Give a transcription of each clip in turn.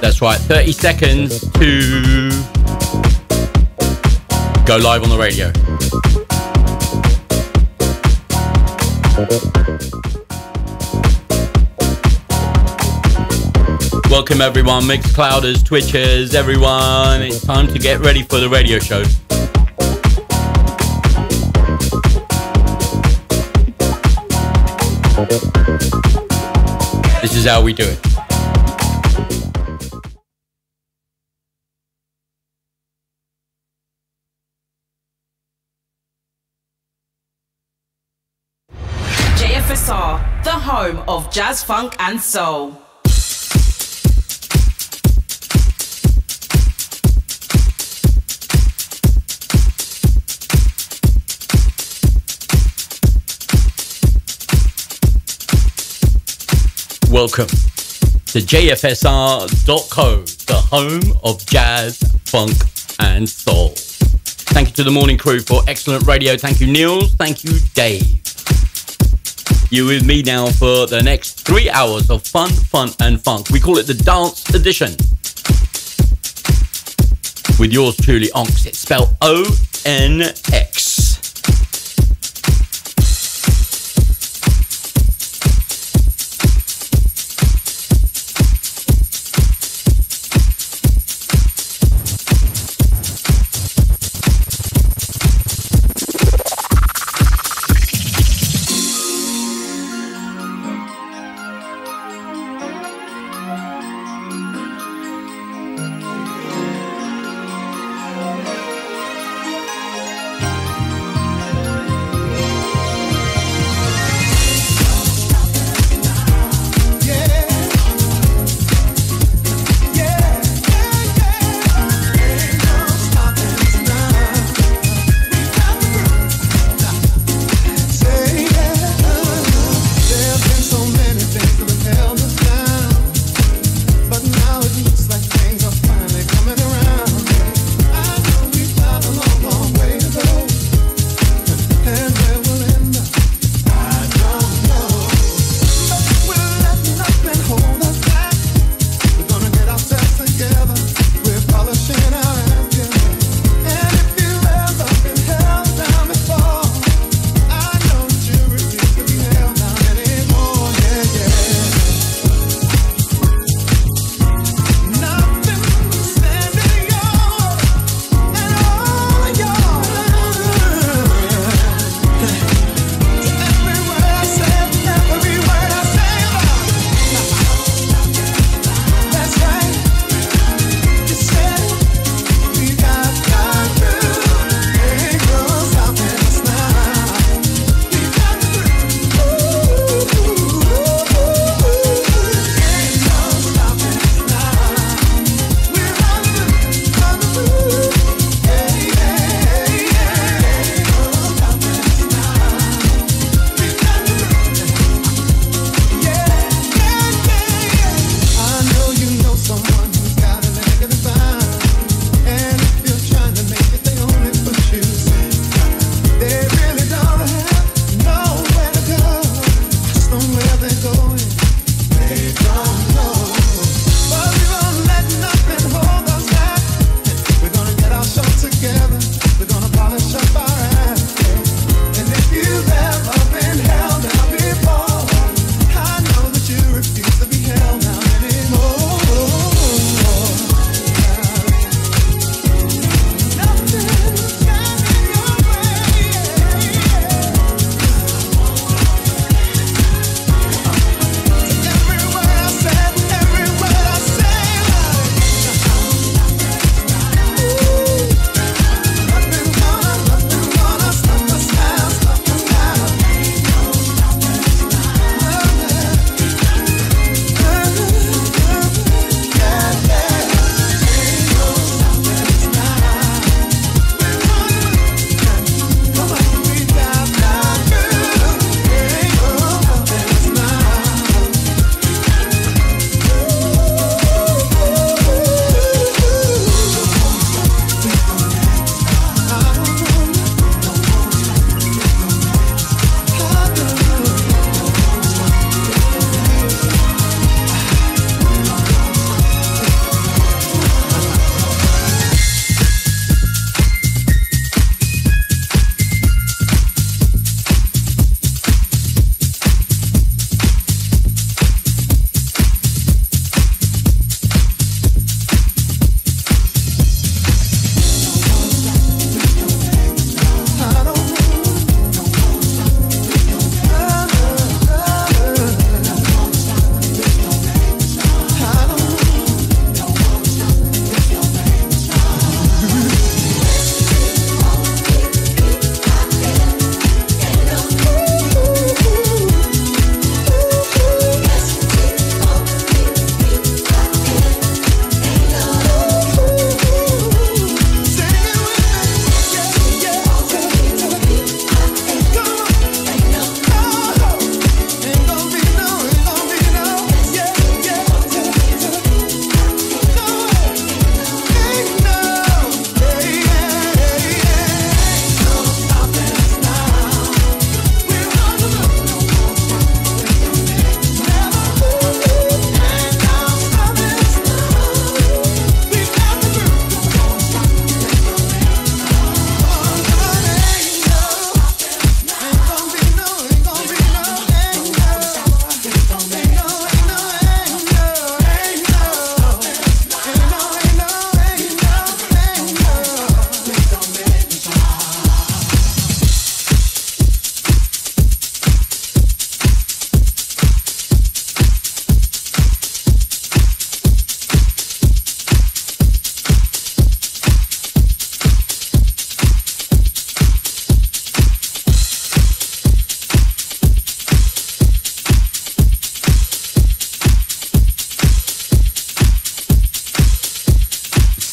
That's right, 30 seconds to go live on the radio. Welcome everyone, Mixclouders, Twitchers, everyone. It's time to get ready for the radio show. This is how we do it. Jazz, funk, and soul. Welcome to JFSR.co, the home of jazz, funk, and soul. Thank you to the morning crew for excellent radio. Thank you, Niels. Thank you, Dave. You with me now for the next three hours of fun, fun, and funk. We call it the dance edition. With yours truly, Onx. It's spelled O N X.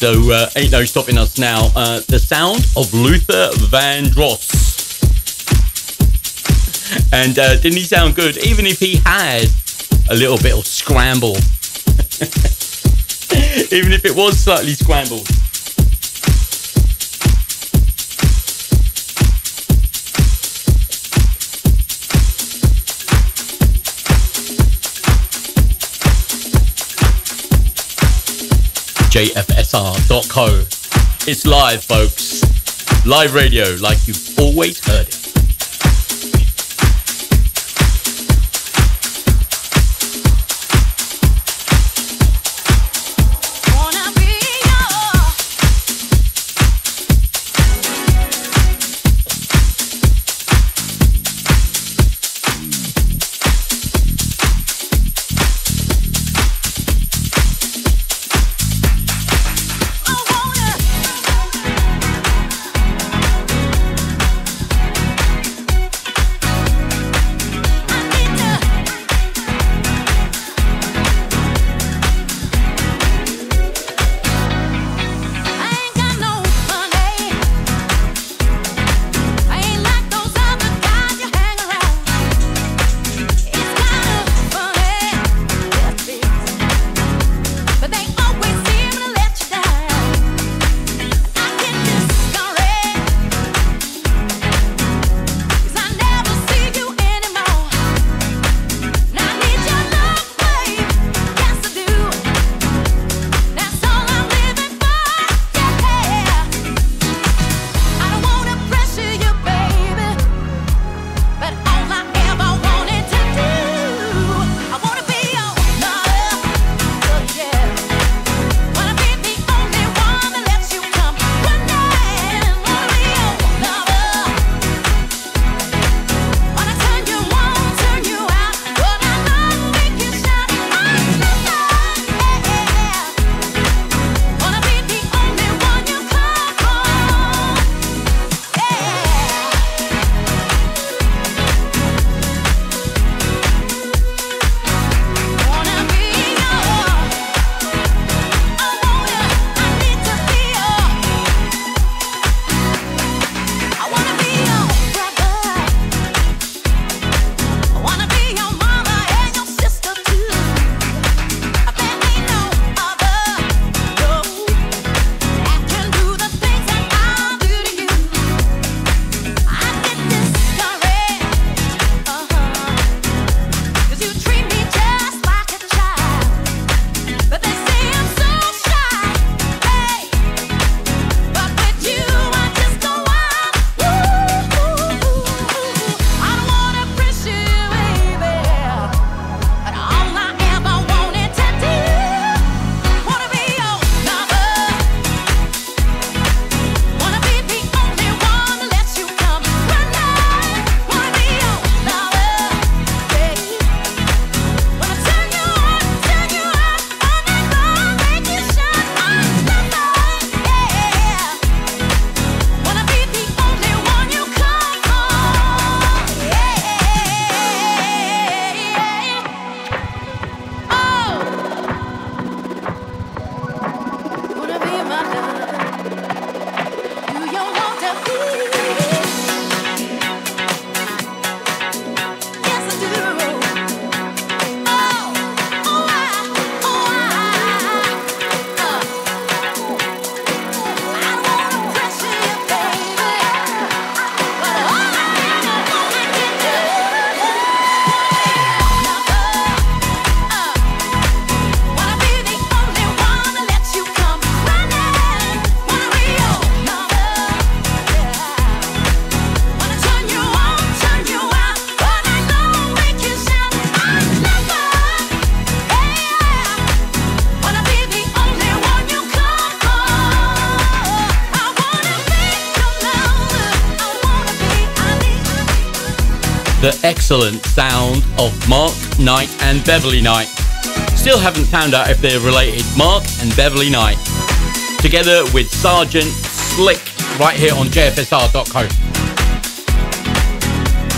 So uh, ain't no stopping us now. Uh, the sound of Luther Vandross. And uh, didn't he sound good? Even if he had a little bit of scramble. Even if it was slightly scrambled. jfsr.co. It's live, folks. Live radio, like you've always heard it. Excellent sound of Mark Knight and Beverly Knight. Still haven't found out if they're related, Mark and Beverly Knight. Together with Sergeant Slick, right here on JFSR.co.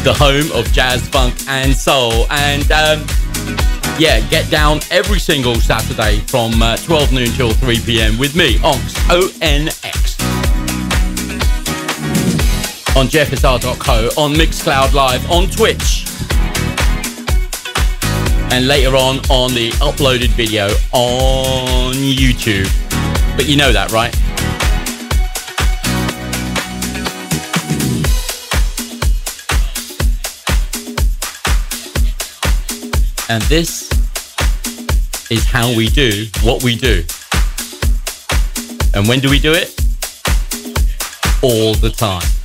The home of jazz, funk, and soul. And um, Yeah, get down every single Saturday from uh, 12 noon till 3 p.m. with me, Onx, O-N-X. On jfsr.co, on Mixcloud Live, on Twitch. And later on on the uploaded video on YouTube. But you know that, right? And this is how we do what we do. And when do we do it? All the time.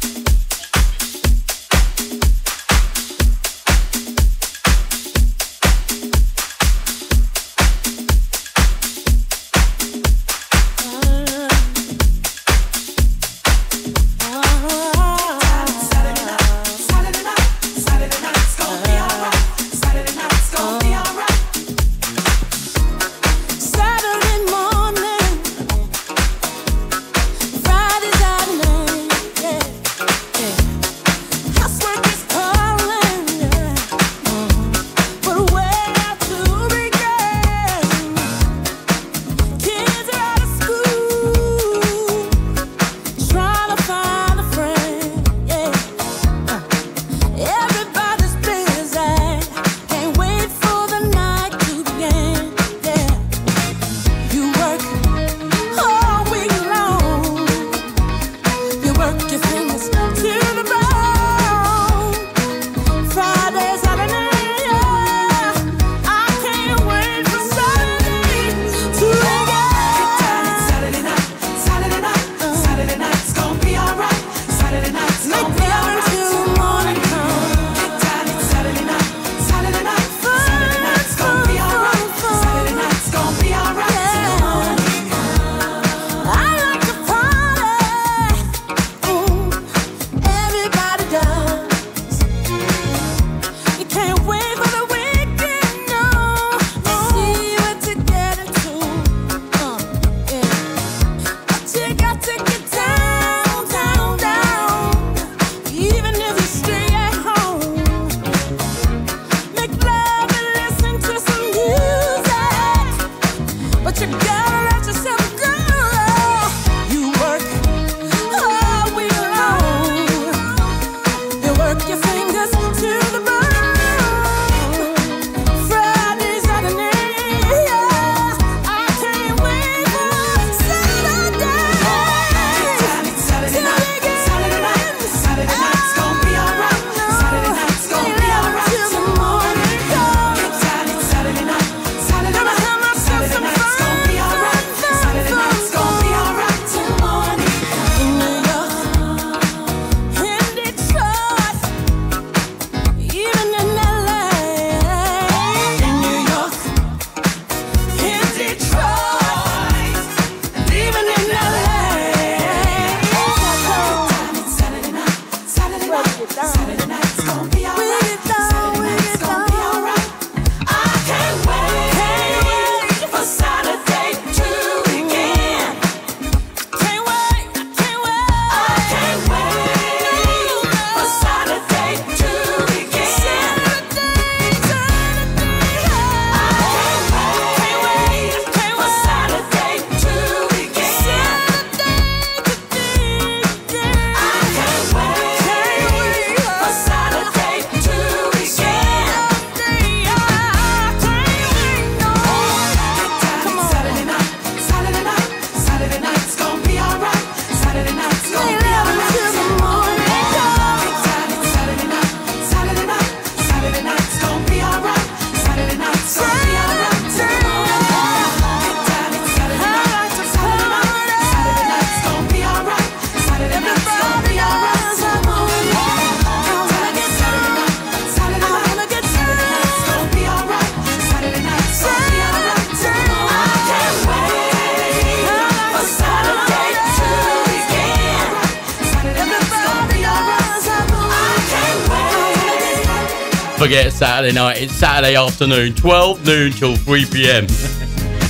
forget Saturday night. It's Saturday afternoon, 12 noon till 3 p.m.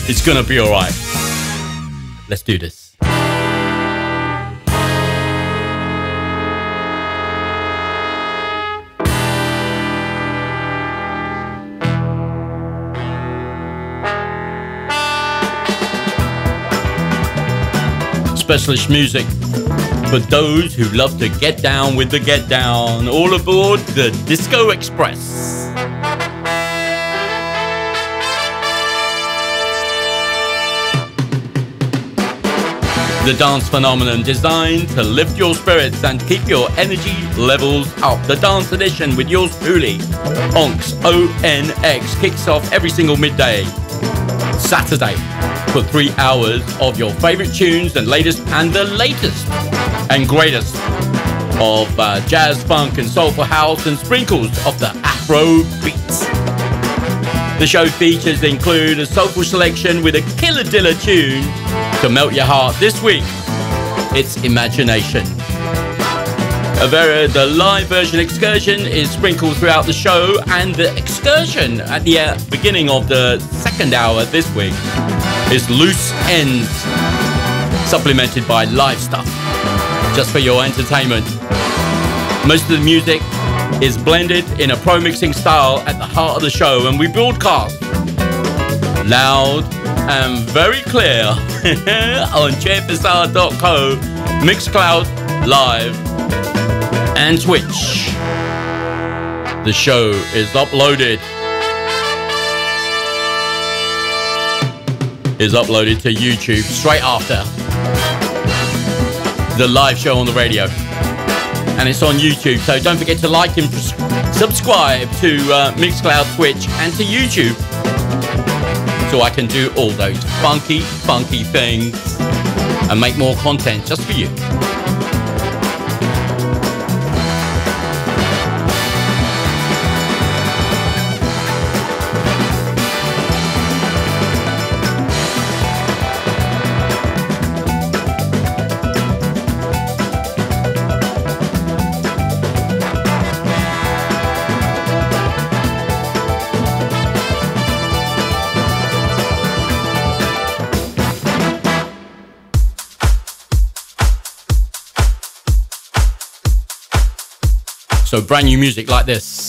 it's going to be all right. Let's do this. specialist music for those who love to get down with the get down. All aboard the Disco Express. The dance phenomenon designed to lift your spirits and keep your energy levels up. The dance edition with yours truly, Onx ONX, kicks off every single midday, Saturday, for three hours of your favorite tunes and latest and the latest and greatest of uh, jazz, funk, and soulful house and sprinkles of the Afro beats. The show features include a soulful selection with a killer dilla tune to melt your heart. This week, it's Imagination. A very, the live version excursion is sprinkled throughout the show, and the excursion at the uh, beginning of the second hour this week is Loose Ends, supplemented by live stuff, just for your entertainment. Most of the music is blended in a pro mixing style at the heart of the show, and we broadcast loud and very clear on jfsr.co, Mixcloud Live, and Twitch. The show is uploaded. Is uploaded to YouTube straight after the live show on the radio. And it's on YouTube, so don't forget to like and subscribe to uh, Mixcloud, Twitch, and to YouTube so I can do all those funky, funky things and make more content just for you. So brand new music like this.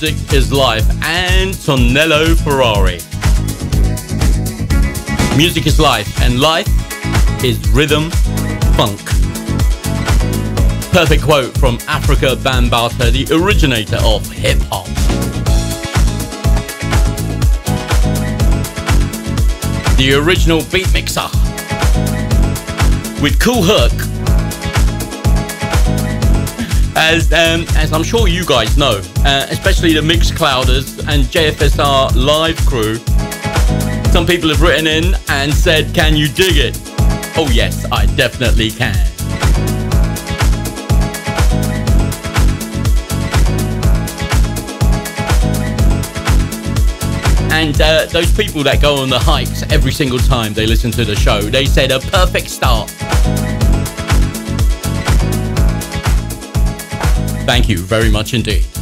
Music is Life, and Tonello Ferrari. Music is life, and life is rhythm funk. Perfect quote from Afrika Bambaataa, the originator of hip hop. The original beat mixer with Kool Herc. As, um, as I'm sure you guys know, uh, especially the Mixclouders and JFSR live crew, some people have written in and said, Can you dig it? Oh, yes, I definitely can. And uh, those people that go on the hikes every single time they listen to the show, they said a perfect start. Thank you very much indeed.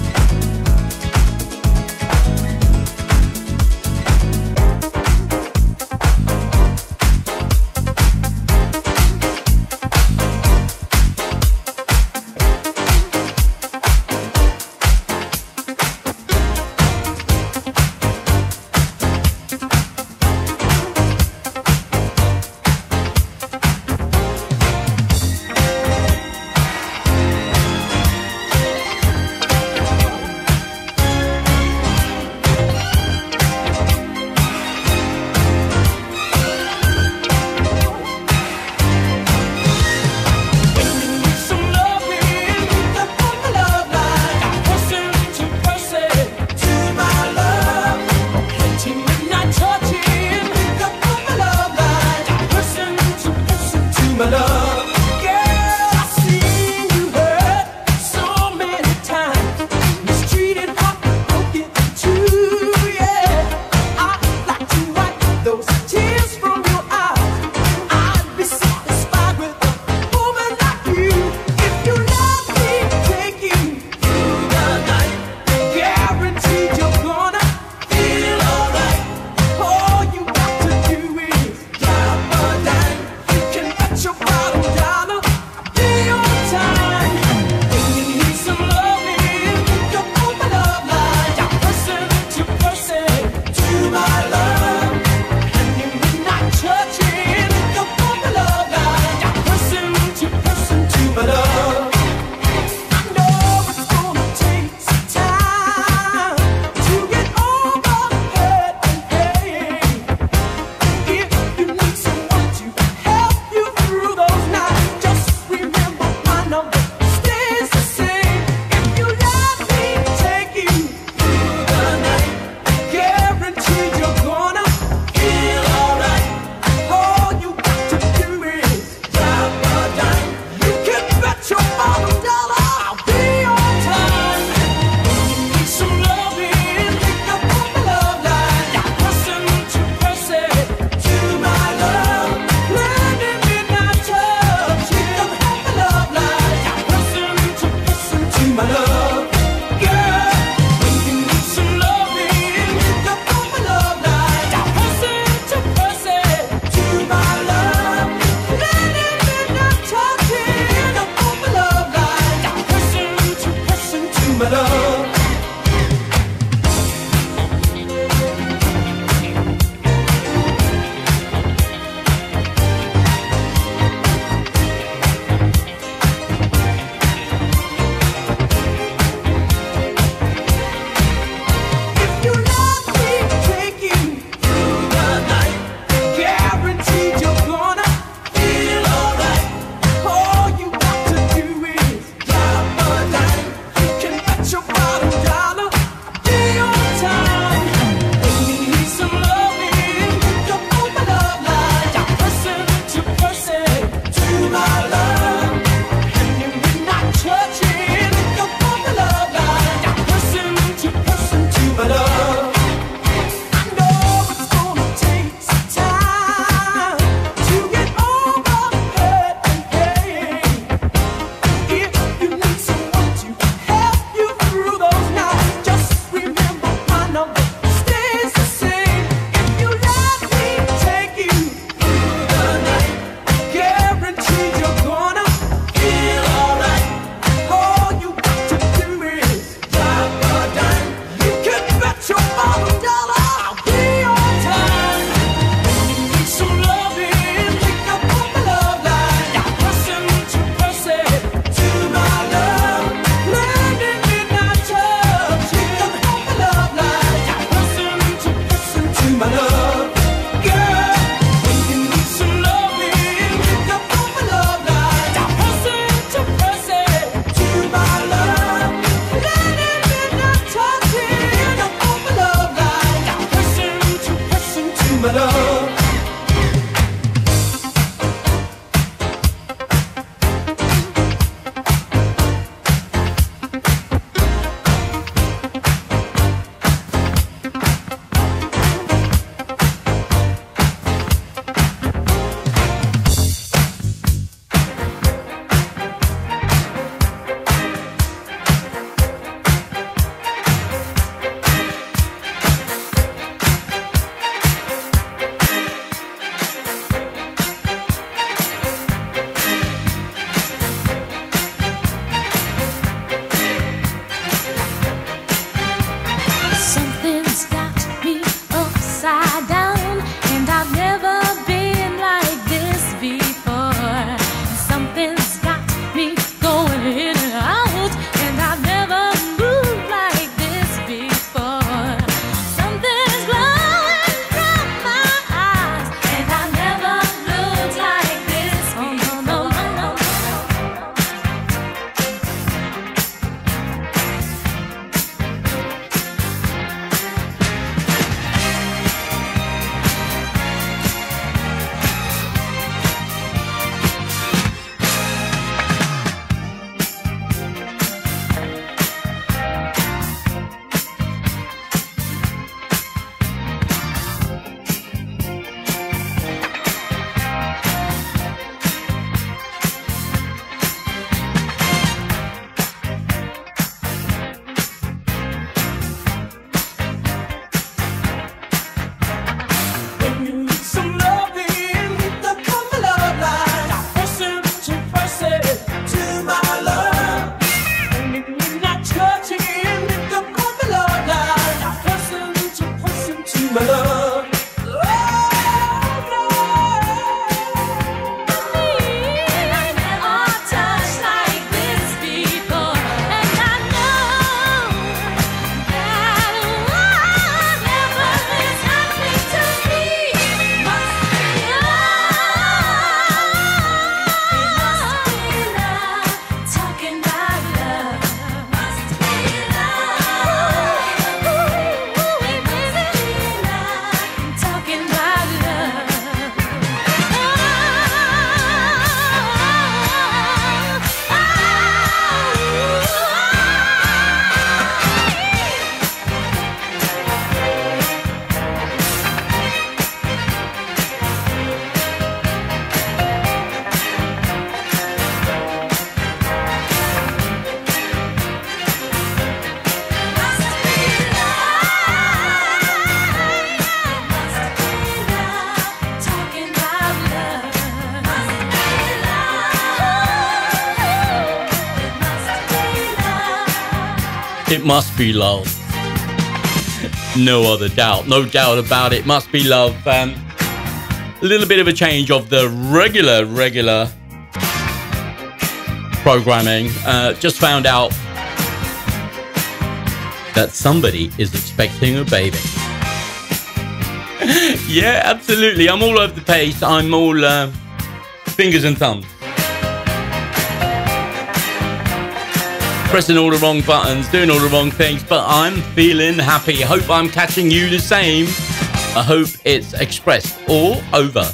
Must be love. no other doubt. No doubt about it. Must be love. Um, a little bit of a change of the regular, regular programming. Uh, just found out that somebody is expecting a baby. yeah, absolutely. I'm all over the place. I'm all uh, fingers and thumbs. Pressing all the wrong buttons, doing all the wrong things, but I'm feeling happy. Hope I'm catching you the same. I hope it's expressed all over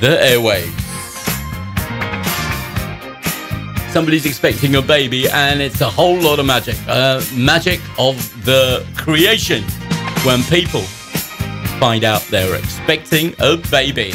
the airwaves. Somebody's expecting a baby, and it's a whole lot of magic. Uh, magic of the creation when people find out they're expecting a baby.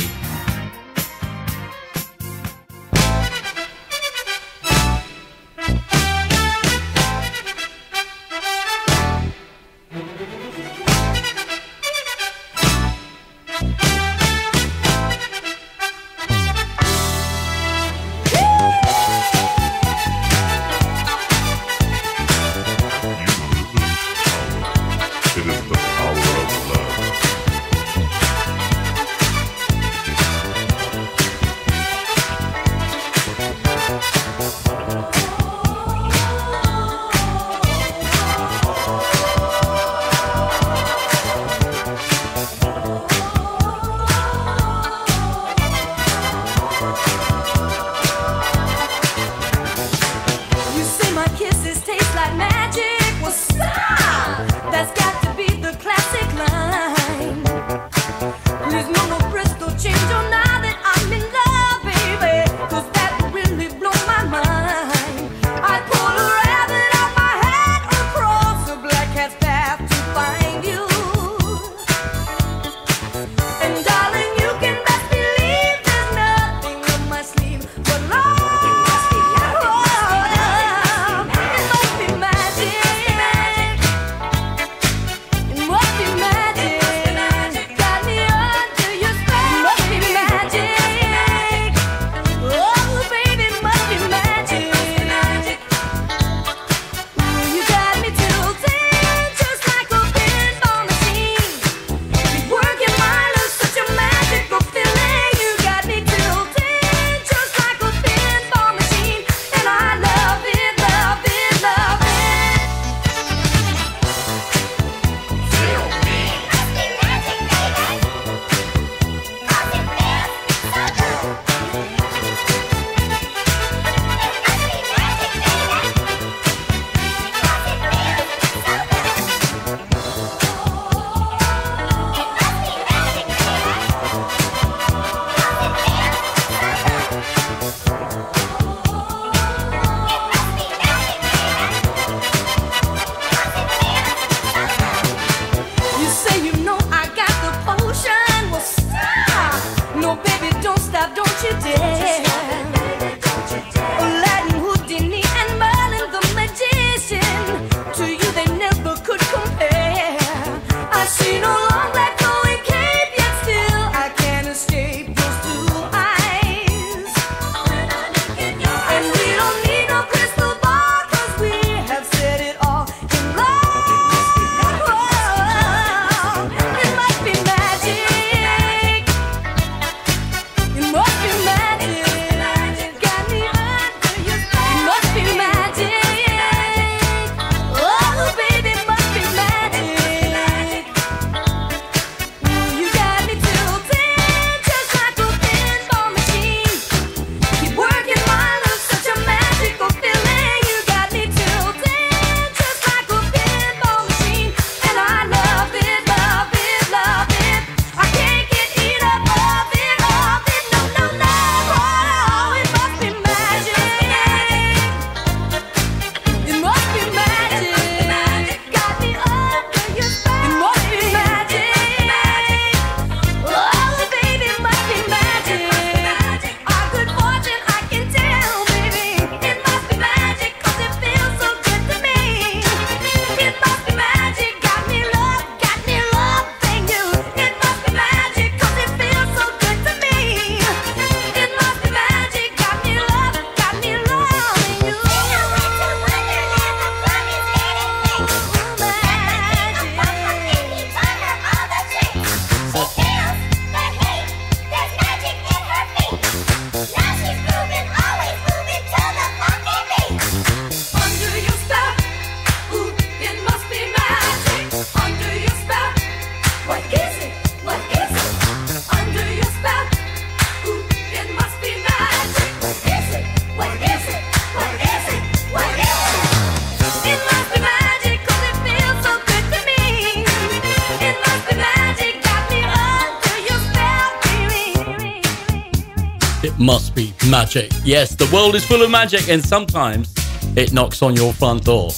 Magic. Yes, the world is full of magic, and sometimes it knocks on your front door.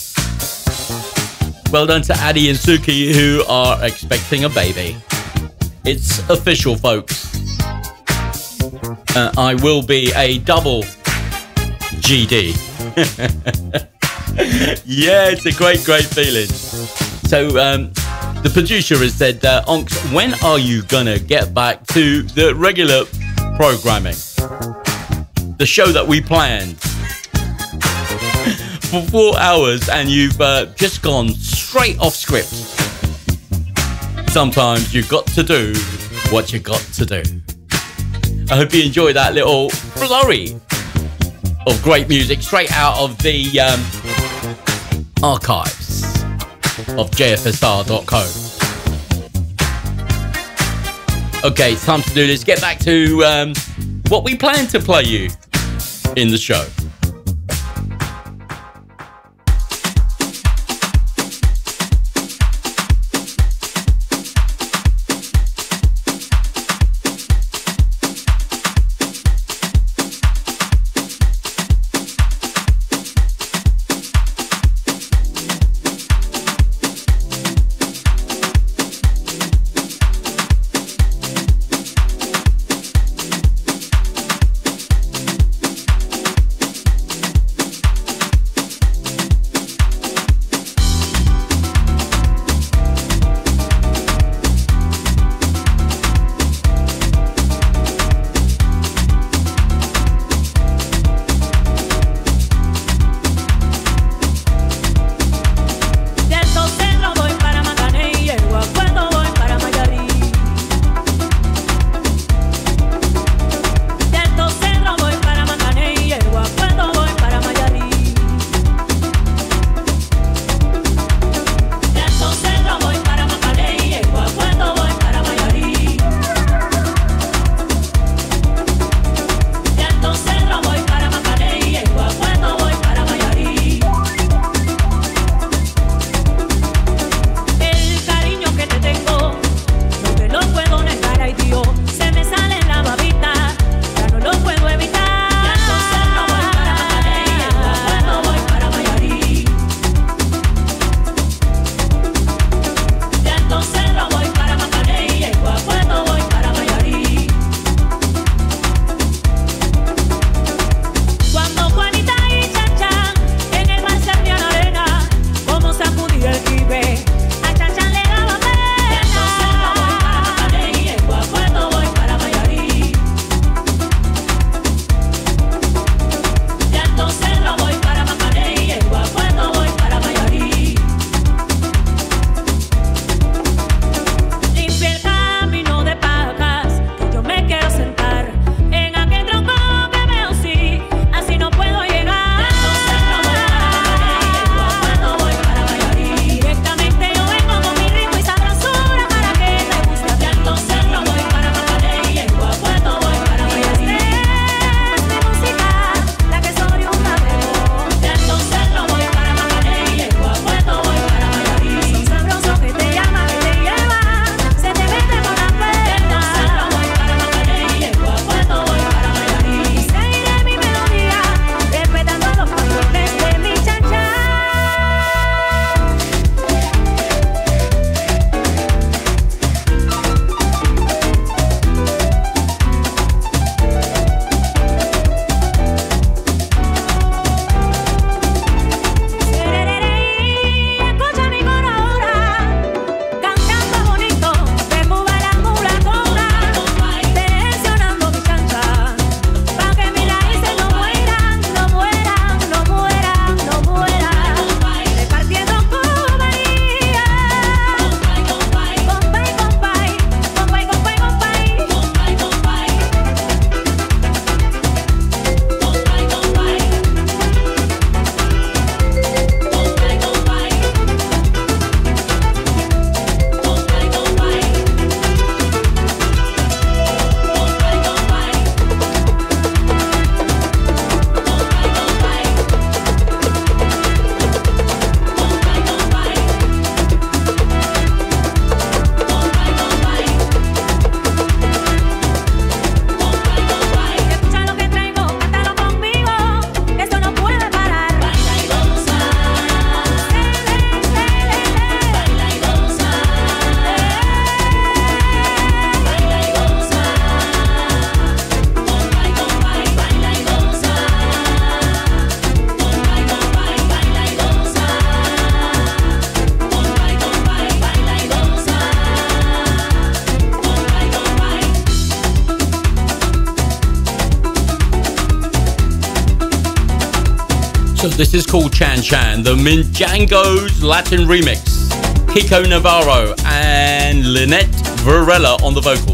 Well done to Addy and Suki, who are expecting a baby. It's official, folks. Uh, I will be a double GD. yeah, it's a great, great feeling. So, um, the producer has said, uh, Onx, when are you gonna get back to the regular programming? The show that we planned for four hours and you've uh, just gone straight off script. Sometimes you've got to do what you've got to do. I hope you enjoy that little flurry of great music straight out of the um, archives of jfsr.co. Okay, it's time to do this. Get back to um, what we plan to play you in the show. This is called Chan Chan, the Minjangos Latin remix. Kiko Navarro and Lynette Varela on the vocals.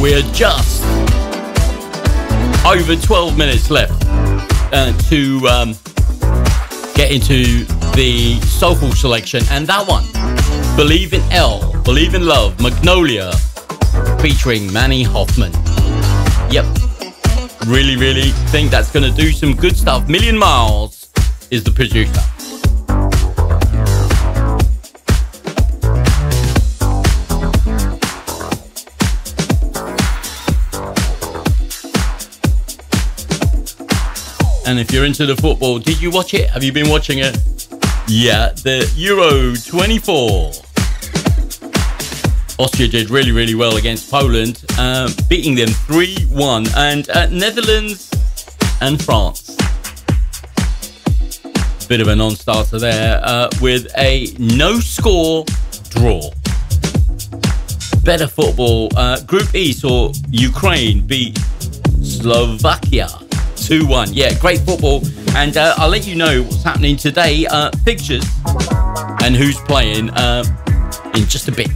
We're just over 12 minutes left uh, to um, get into the soulful selection. And that one, Believe in L, Believe in Love, Magnolia, featuring Manny Hoffman. Yep. Really, really think that's going to do some good stuff. Million Miles is the producer. And if you're into the football, did you watch it? Have you been watching it? Yeah, the Euro 24. Austria did really, really well against Poland, uh, beating them 3 1. And uh, Netherlands and France. Bit of a non starter there uh, with a no score draw. better football. Uh, Group E saw Ukraine beat Slovakia 2 1. Yeah, great football. And uh, I'll let you know what's happening today, uh, fixtures, and who's playing uh, in just a bit.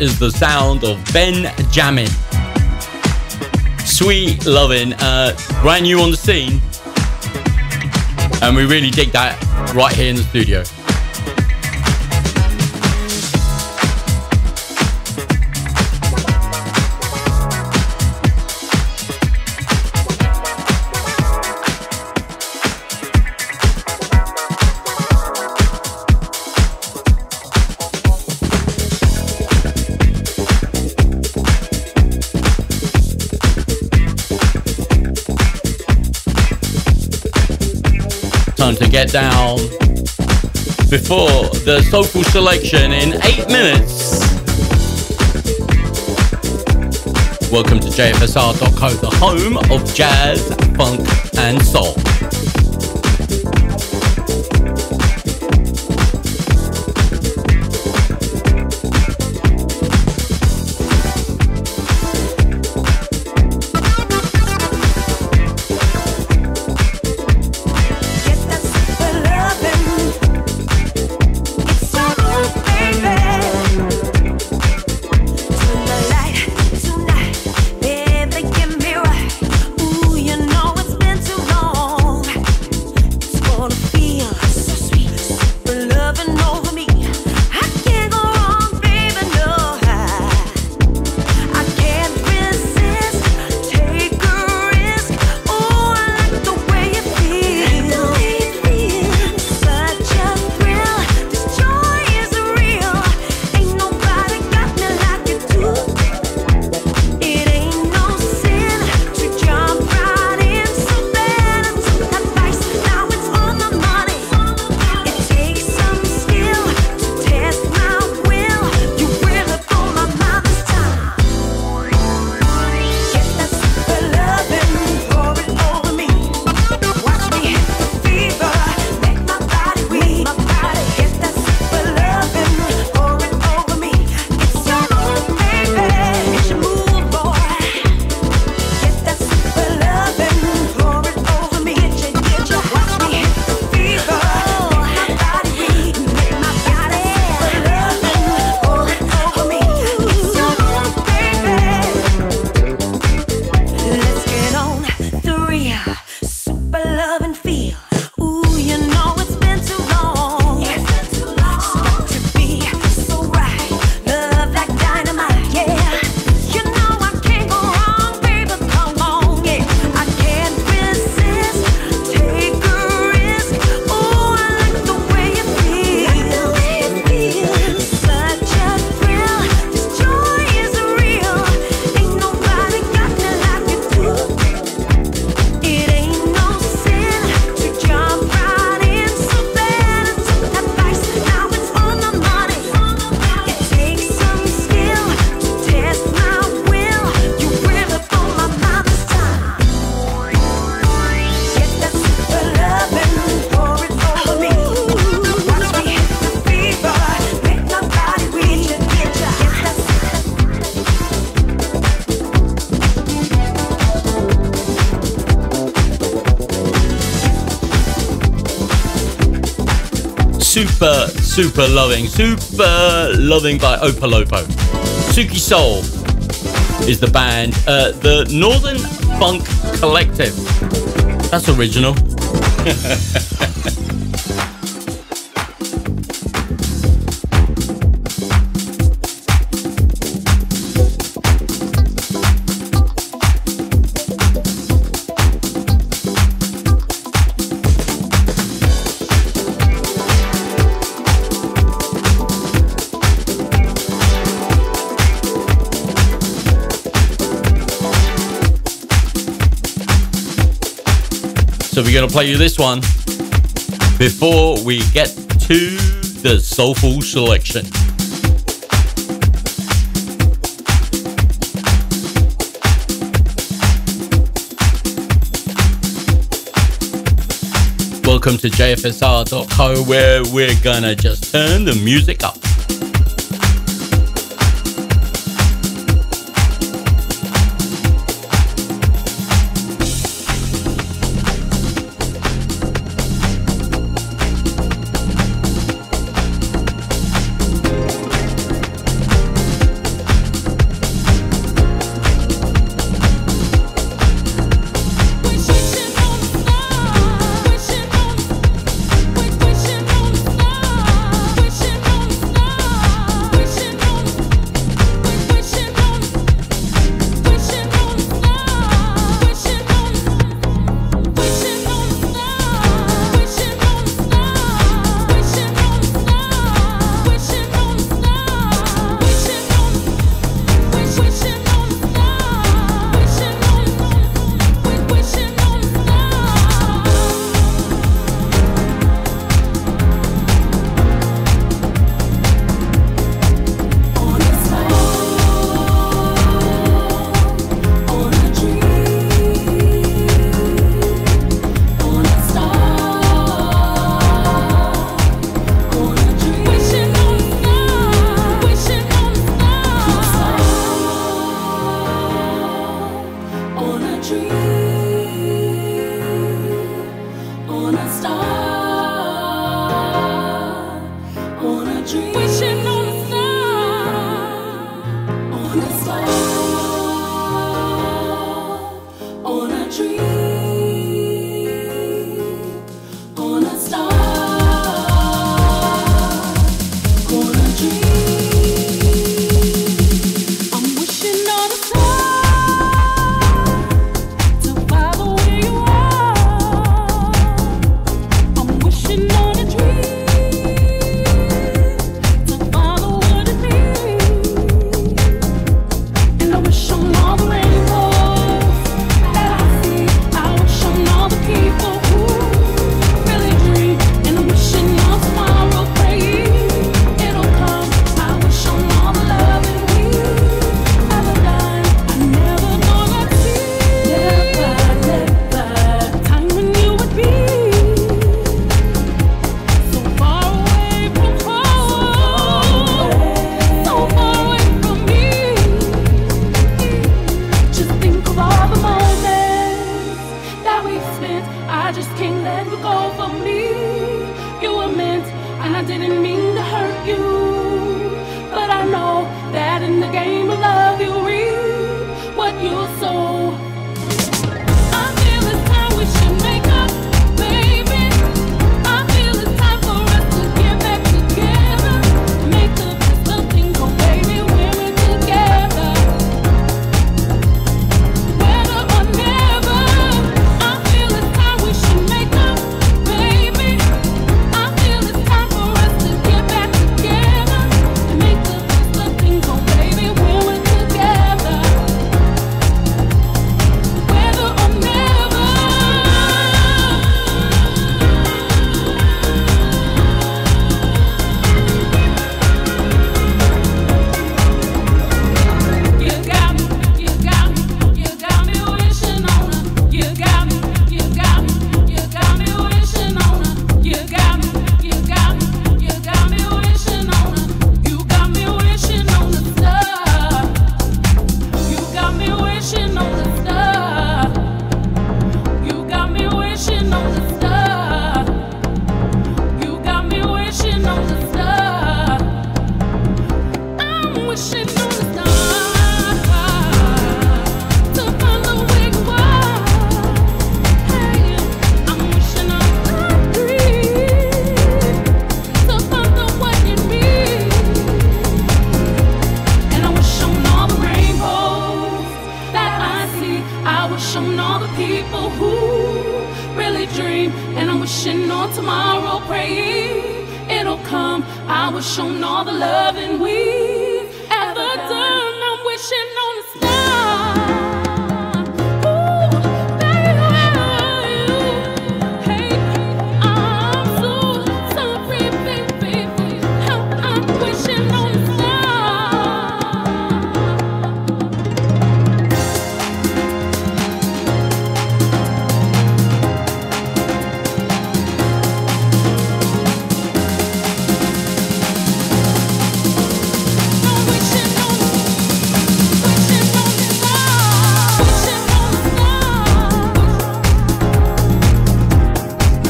Is the sound of Benjamin. Sweet loving, uh, brand new on the scene. And we really dig that right here in the studio. Before the soulful selection in eight minutes. Welcome to JFSR.co, the home of jazz, funk, and soul. Super, super loving, super loving by Opolopo. Suki Soul is the band, uh, the Northern Funk Collective. That's original. going to play you this one before we get to the soulful selection. Welcome to jfsr.co where we're gonna just turn the music up.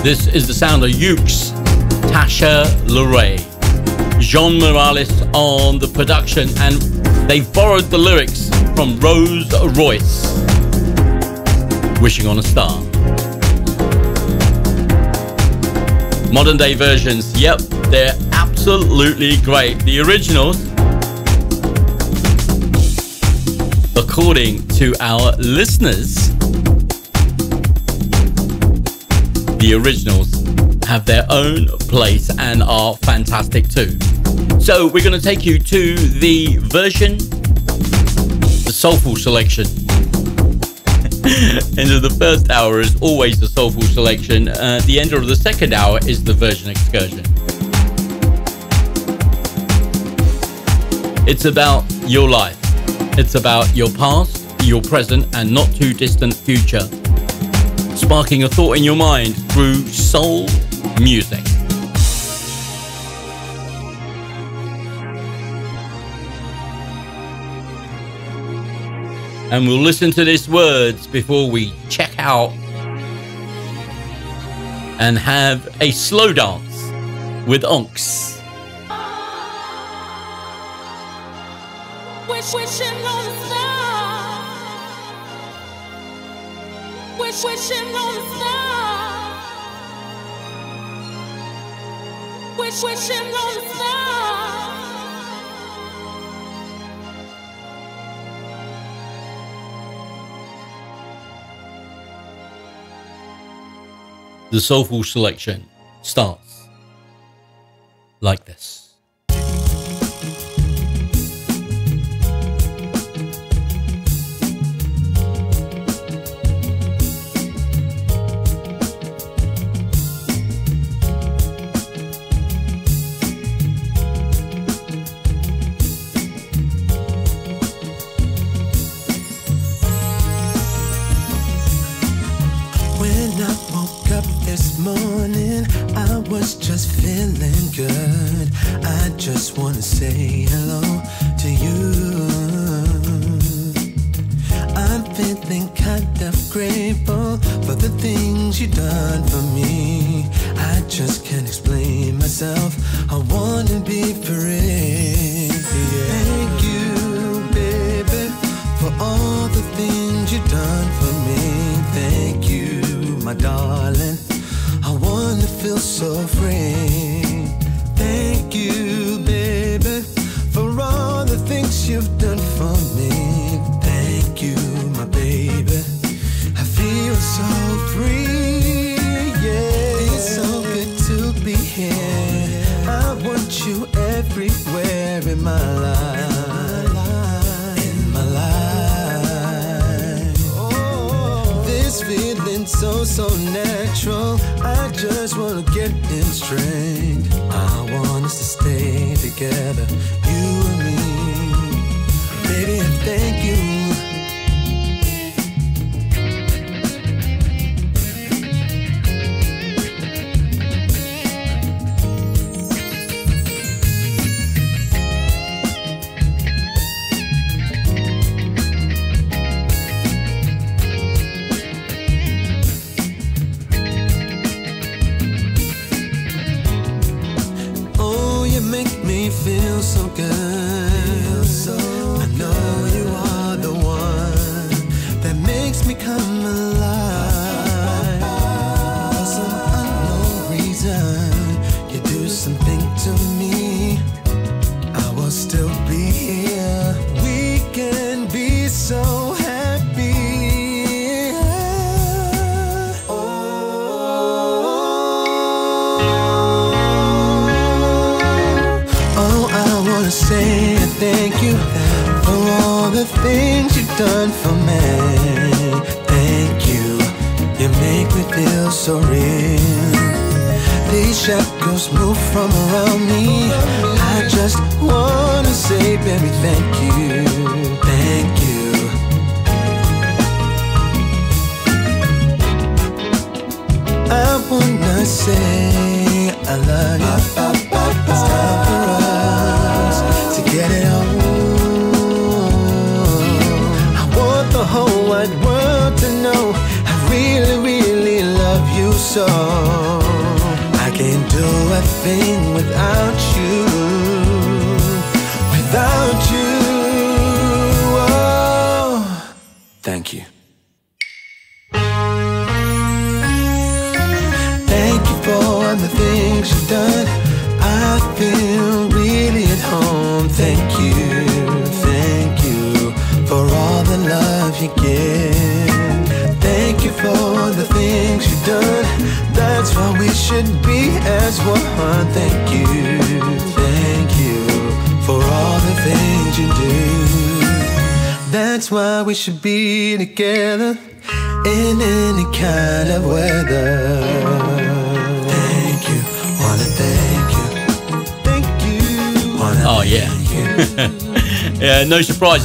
This is the sound of Ukes, Tasha LaRae, Jean Morales on the production, and they borrowed the lyrics from Rose Royce. Wishing on a Star. Modern day versions, yep, they're absolutely great. The originals, according to our listeners, the originals have their own place and are fantastic too. So we're going to take you to the version, the soulful selection. end of the first hour is always the soulful selection. Uh, the end of the second hour is the version excursion. It's about your life. It's about your past, your present, and not too distant future sparking a thought in your mind through soul music. And we'll listen to these words before we check out and have a slow dance with Onx. Wish, wish, wishing on a star. Wish, wishing on a star. The soulful selection starts like this.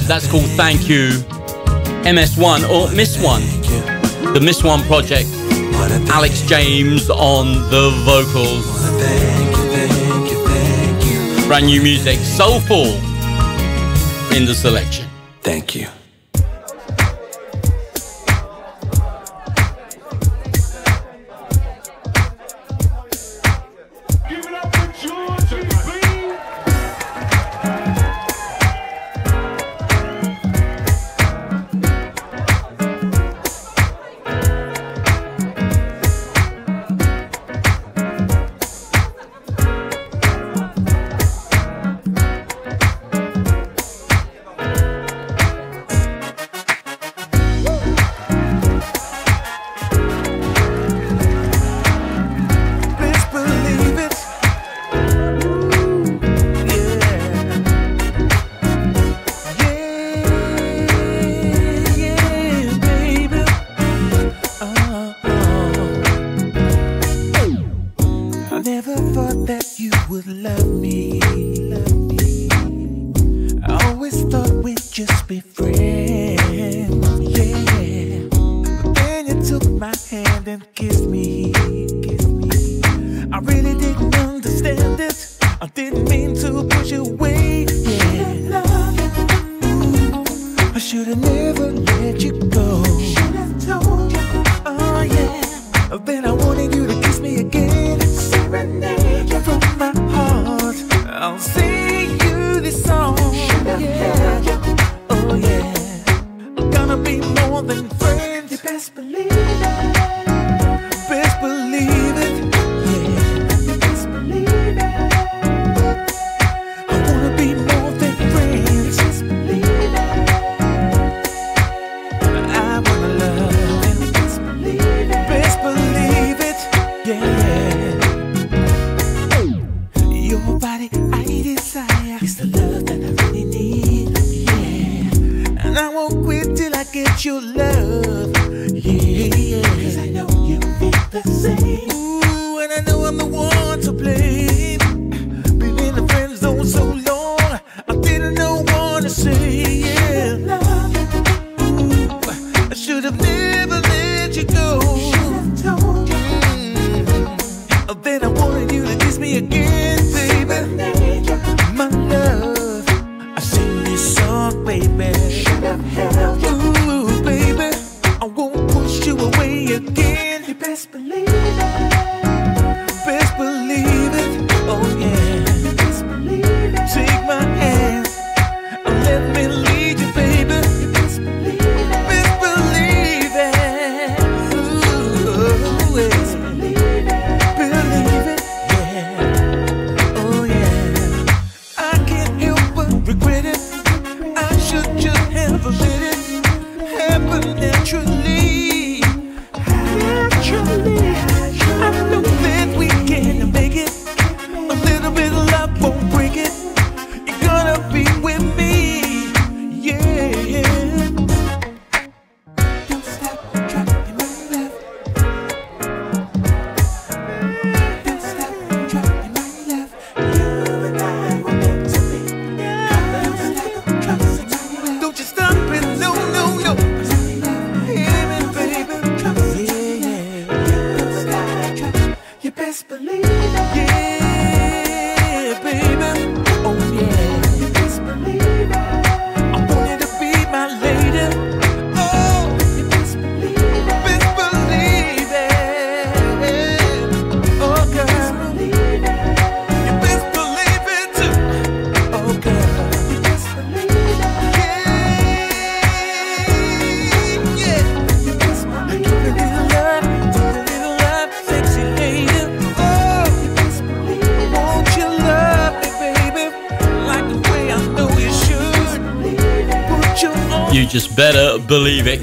That's called Thank You MS1 or Miss One. The Miss One project. Alex James on the vocals. Brand new music, soulful in the selection.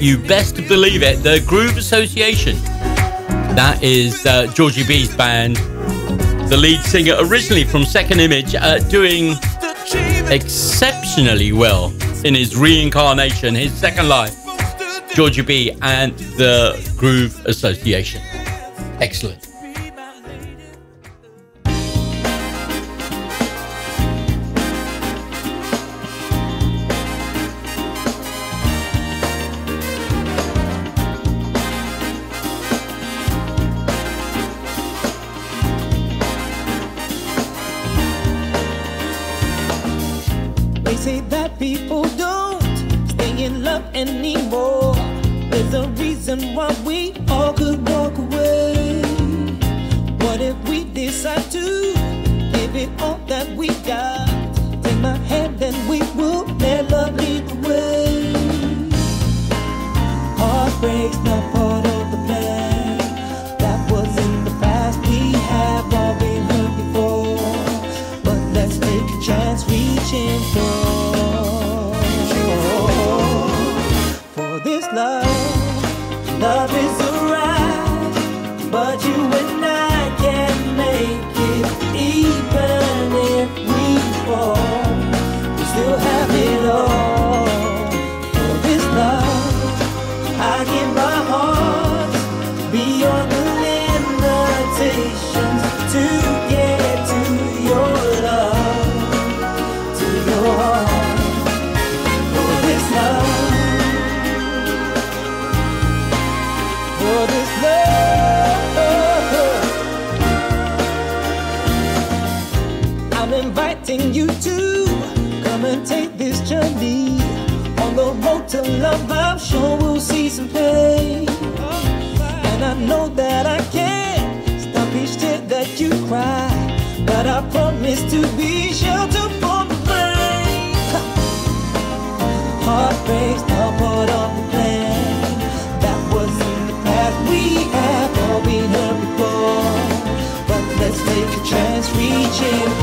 You Best Believe It, the Groove Association. That is uh, Georgie B's band, the lead singer originally from Second Image, uh, doing exceptionally well in his reincarnation, his second life. Georgie B and the Groove Association. Excellent. imagine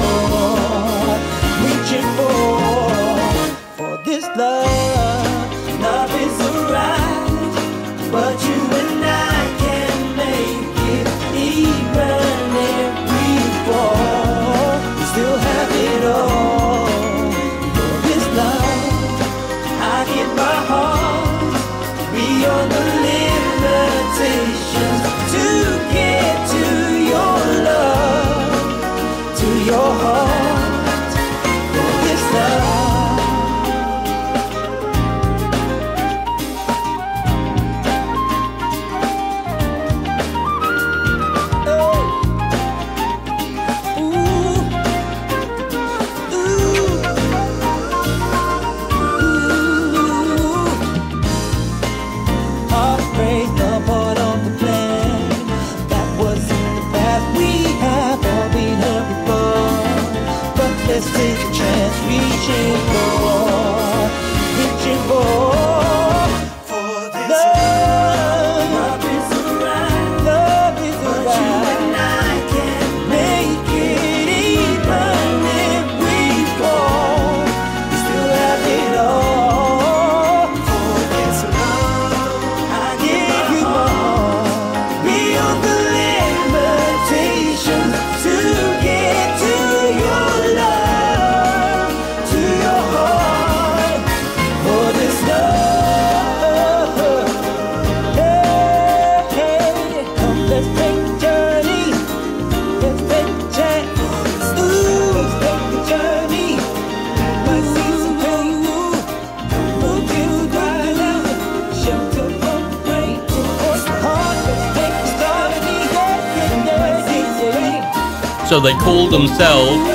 themselves,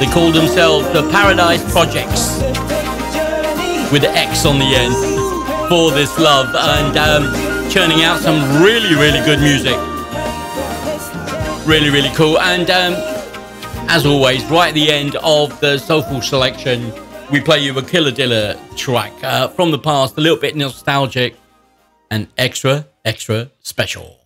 they call themselves the Paradise Projects with X on the end for this love and um, churning out some really, really good music. Really, really cool. And um, as always, right at the end of the Soulful selection, we play you a Killa Dilla track uh, from the past, a little bit nostalgic and extra, extra special.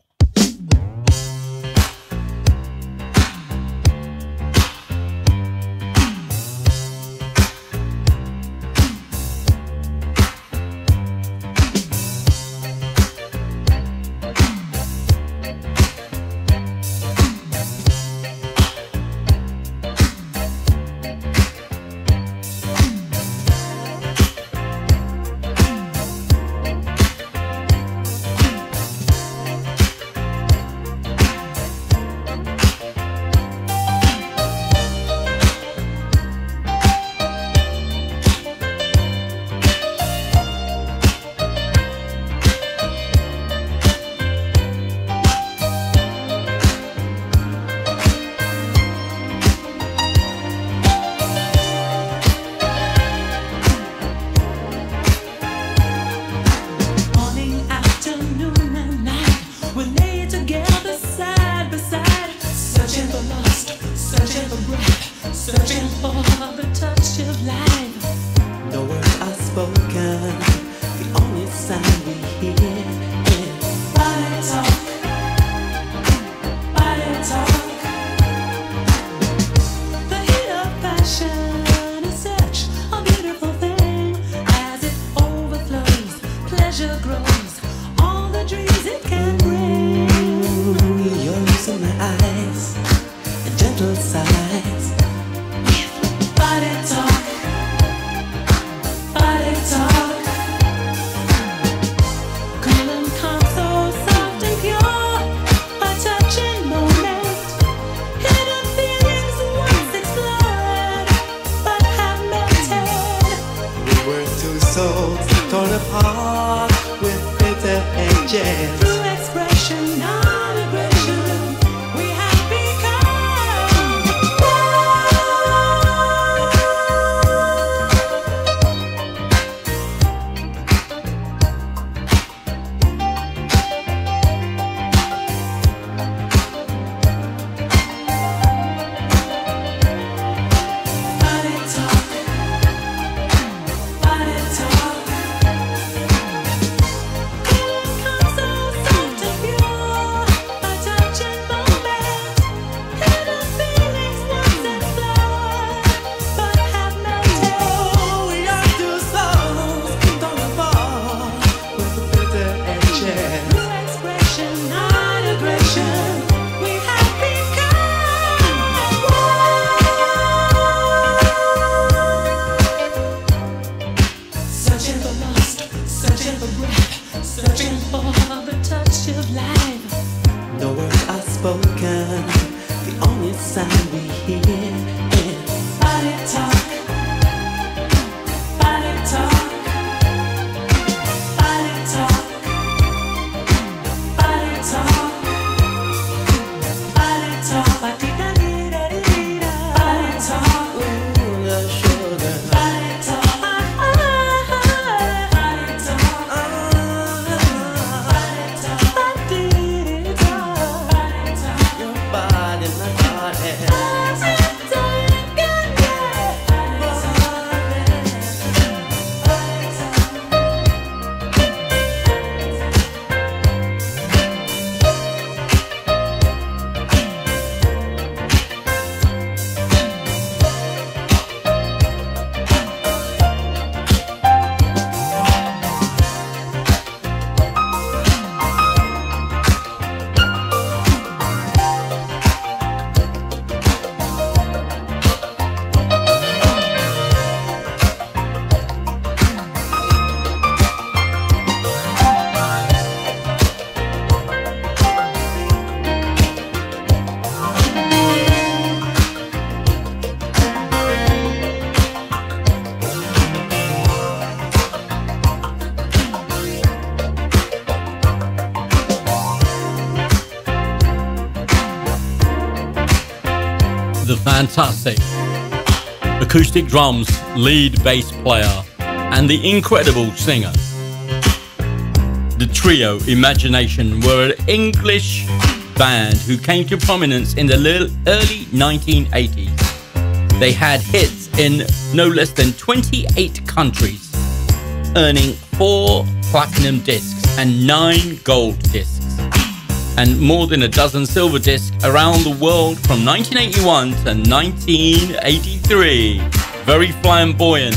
Acoustic drums lead bass player and the incredible singer. The trio Imagination were an English band who came to prominence in the early 1980s. They had hits in no less than 28 countries, earning four platinum discs and nine gold discs and more than a dozen silver discs around the world from 1981 to 1983. Very flamboyant.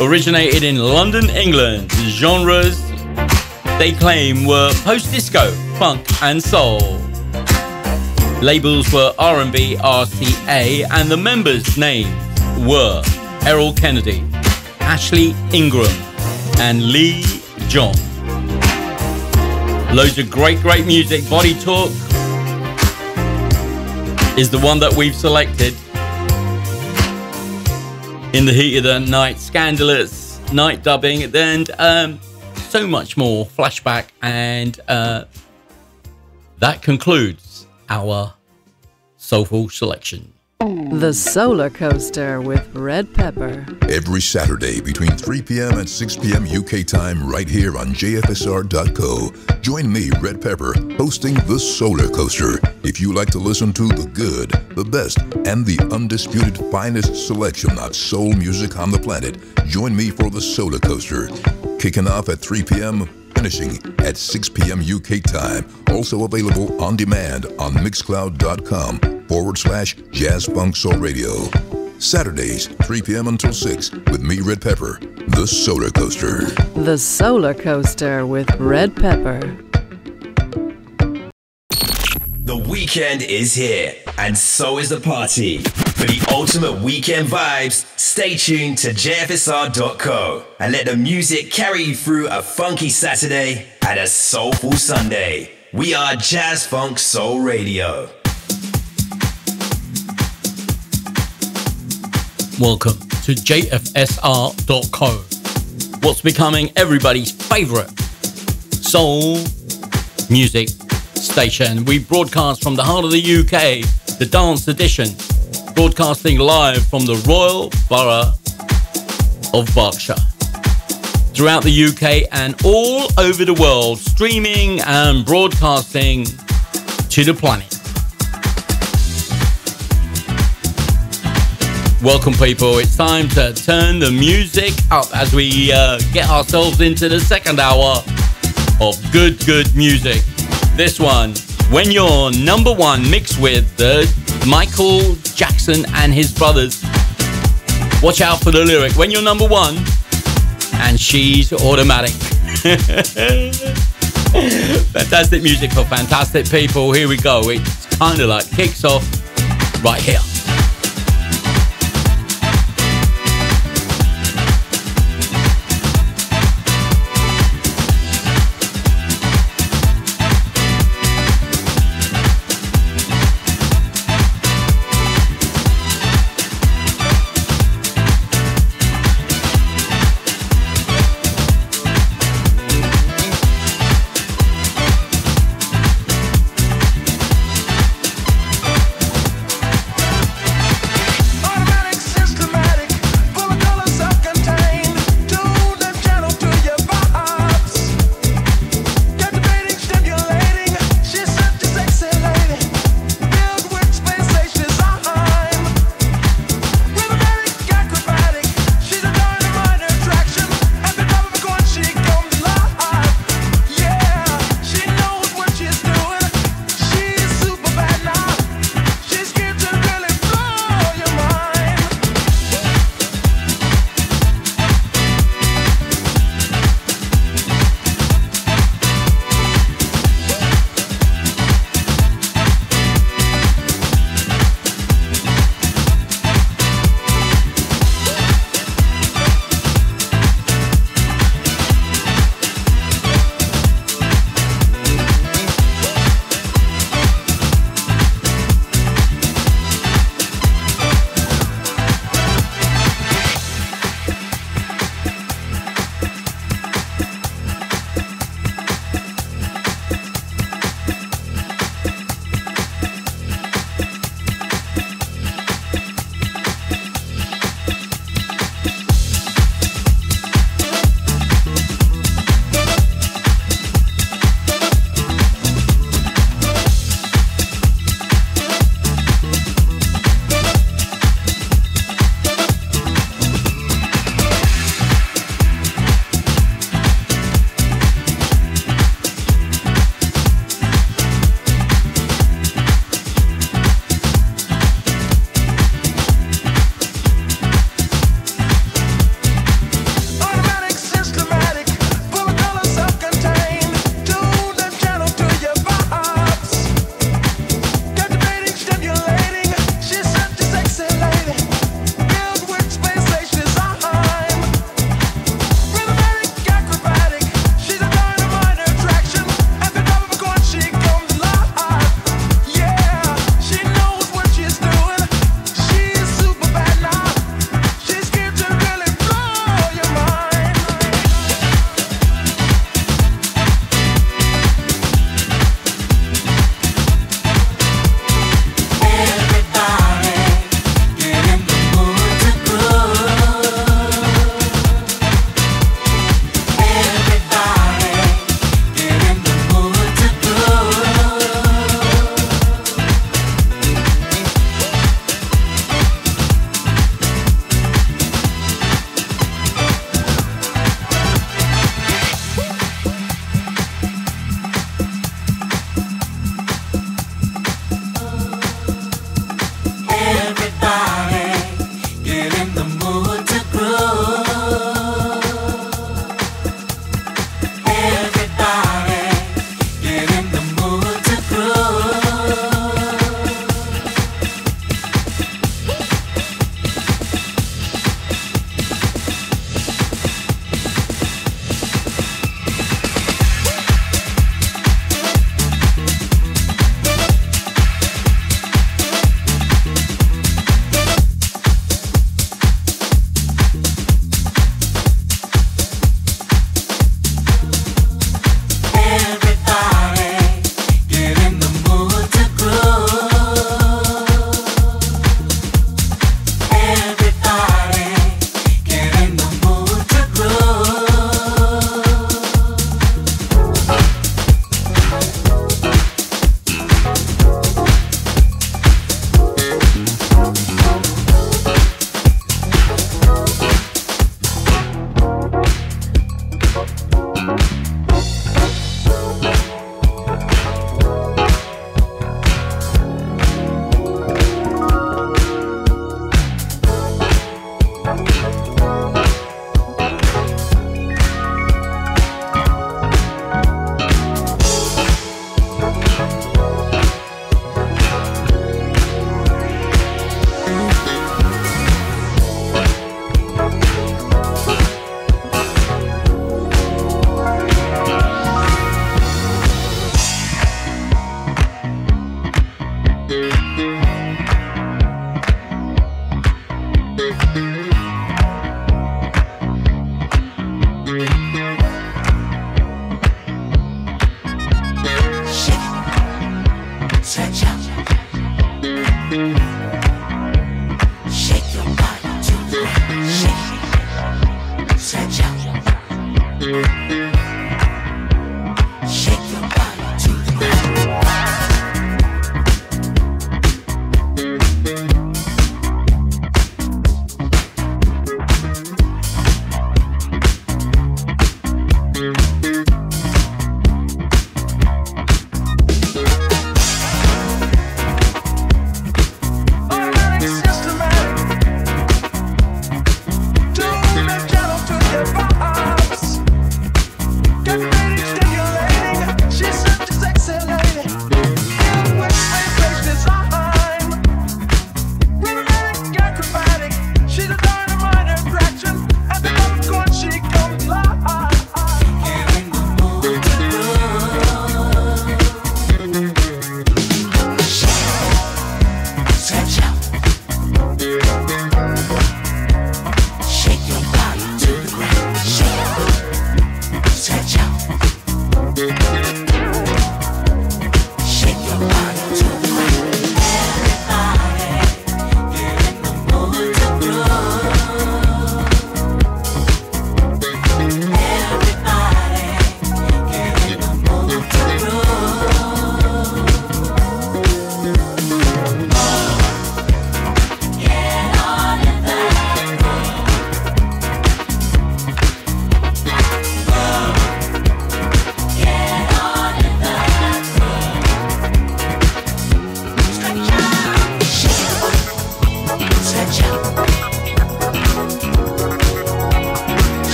Originated in London, England, genres they claim were post-disco, funk and soul. Labels were R&B, RCA and the members' names were Errol Kennedy, Ashley Ingram and Lee John. Loads of great, great music. Body Talk is the one that we've selected. In the heat of the night, scandalous night dubbing, and um, so much more. Flashback, and uh, that concludes our soulful selection. The Solar Coaster with Red Pepper. Every Saturday between 3 p.m. and 6 p.m. UK time, right here on JFSR.co. Join me, Red Pepper, hosting The Solar Coaster. If you like to listen to the good, the best, and the undisputed finest selection of soul music on the planet, join me for The Solar Coaster. Kicking off at 3 p.m., finishing at 6 p.m. UK time. Also available on demand on Mixcloud.com forward slash Jazz Funk Soul Radio. Saturdays, 3 p.m. until 6 with me, Red Pepper, The Solar Coaster. The Solar Coaster with Red Pepper. The weekend is here, and so is the party. For the ultimate weekend vibes, stay tuned to JFSR.co and let the music carry you through a funky Saturday and a soulful Sunday. We are Jazz Funk Soul Radio. Welcome to JFSR.co, what's becoming everybody's favorite soul music station. We broadcast from the heart of the UK, the Dance Edition, broadcasting live from the Royal Borough of Berkshire. Throughout the UK and all over the world, streaming and broadcasting to the planet. Welcome, people. It's time to turn the music up as we uh, get ourselves into the second hour of good, good music. This one, when you're number one, mixed with the Michael Jackson and his brothers. Watch out for the lyric. When you're number one, and she's automatic. fantastic music for fantastic people. Here we go. It's kind of like kicks off right here.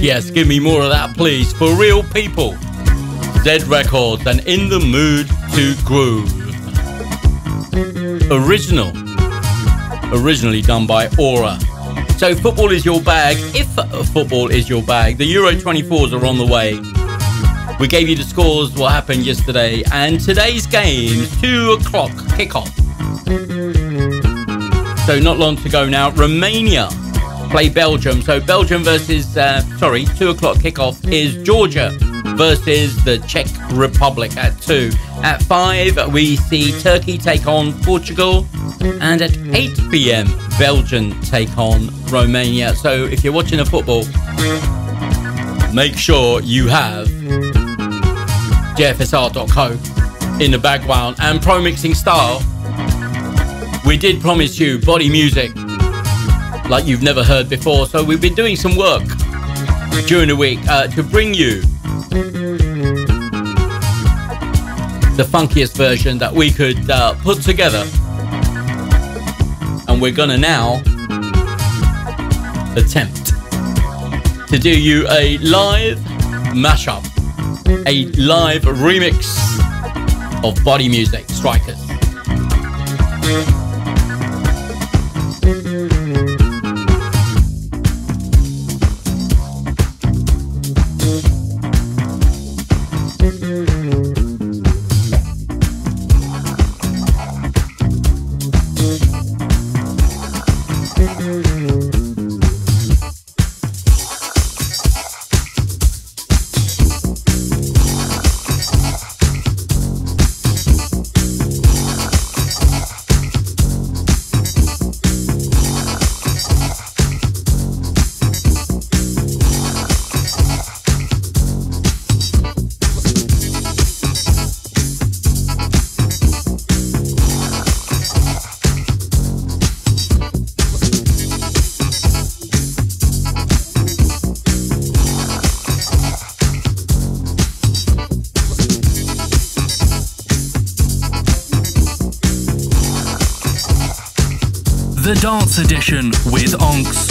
Yes, give me more of that, please. For real people. Dead Records and In the Mood to Groove. Original. Originally done by Aura. So, football is your bag. If football is your bag, the Euro 24s are on the way. We gave you the scores, what happened yesterday, and today's game, 2 o'clock kickoff. So, not long to go now. Romania play Belgium. So, Belgium versus, uh, sorry, 2 o'clock kickoff is Georgia versus the Czech Republic at 2. At 5, we see Turkey take on Portugal. And at 8 pm, Belgium take on Romania. So if you're watching a football, make sure you have jfsr.co in the background and pro mixing style. We did promise you body music like you've never heard before. So we've been doing some work during the week uh, to bring you the funkiest version that we could uh, put together. And we're gonna now attempt to do you a live mashup, a live remix of body music strikers. Dance Edition with Onx.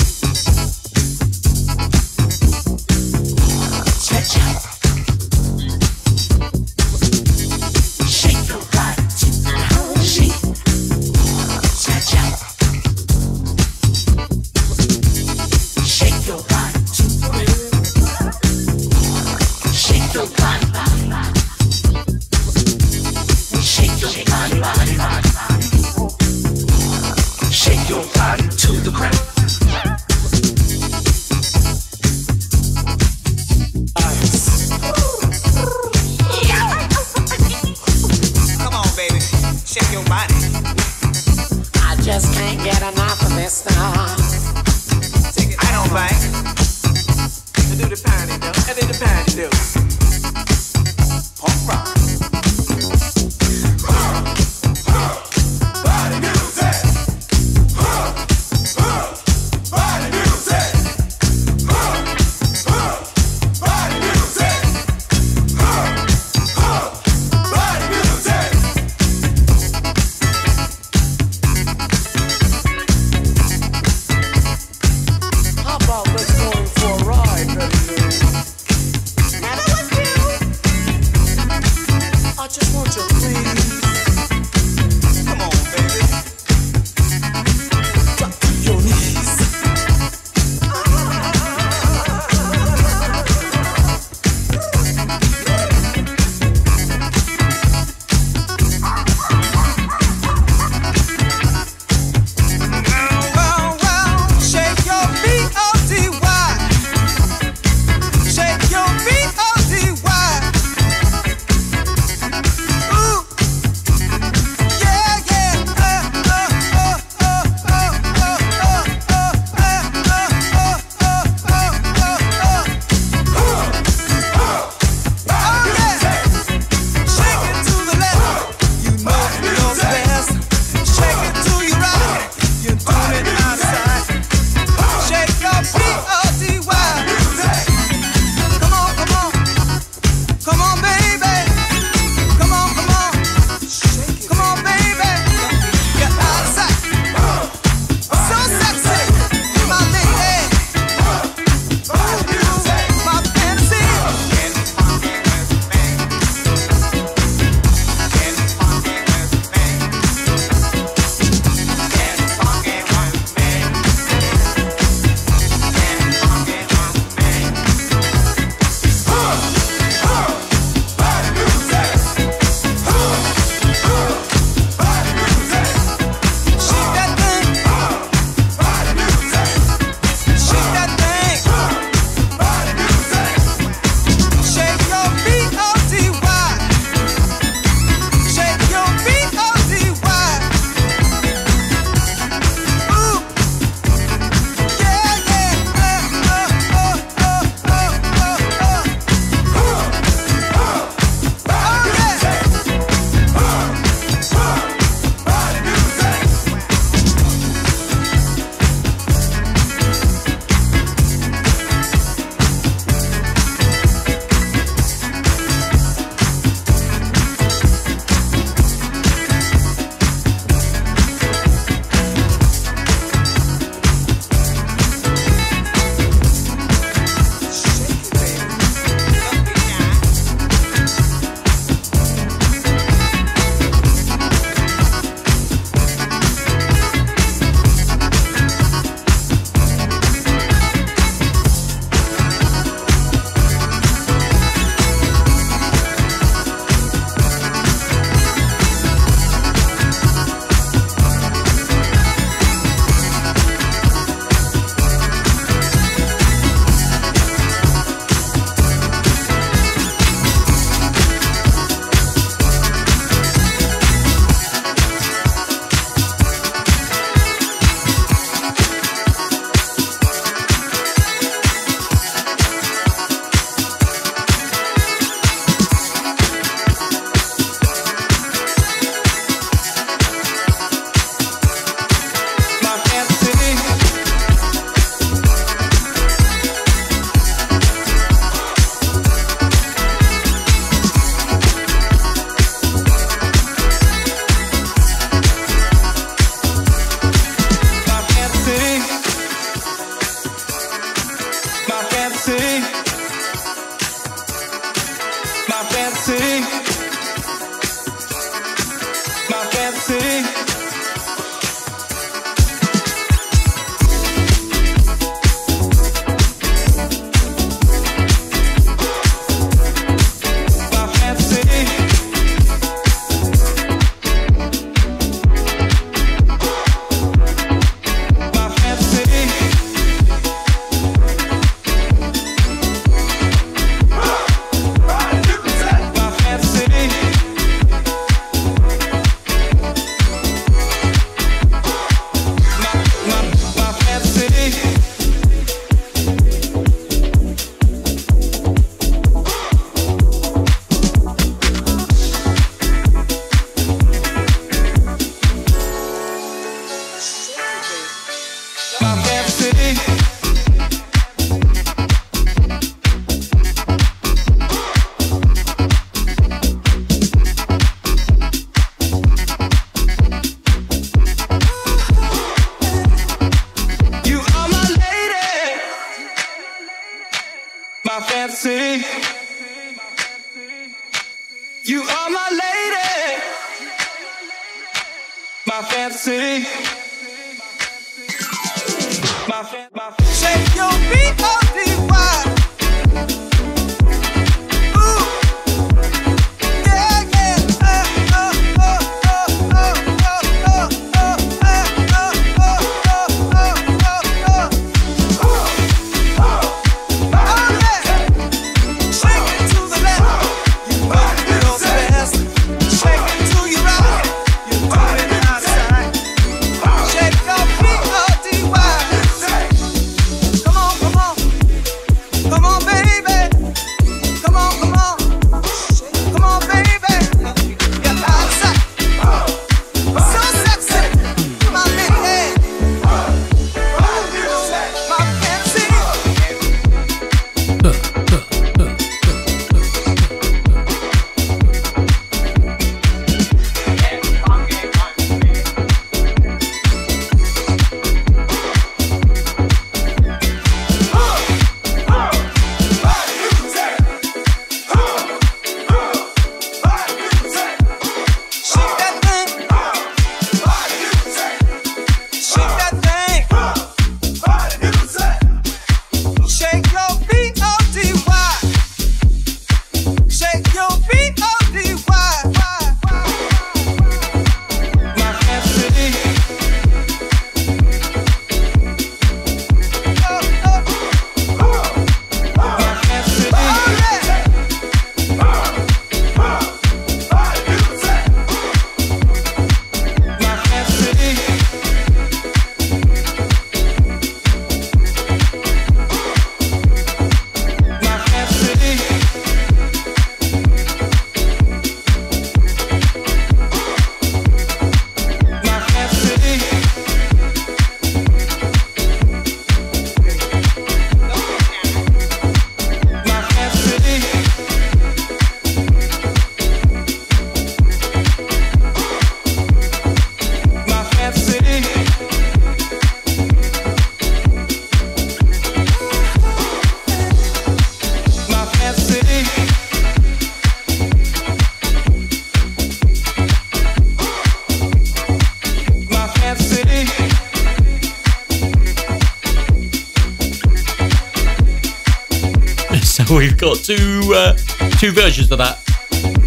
Versions of that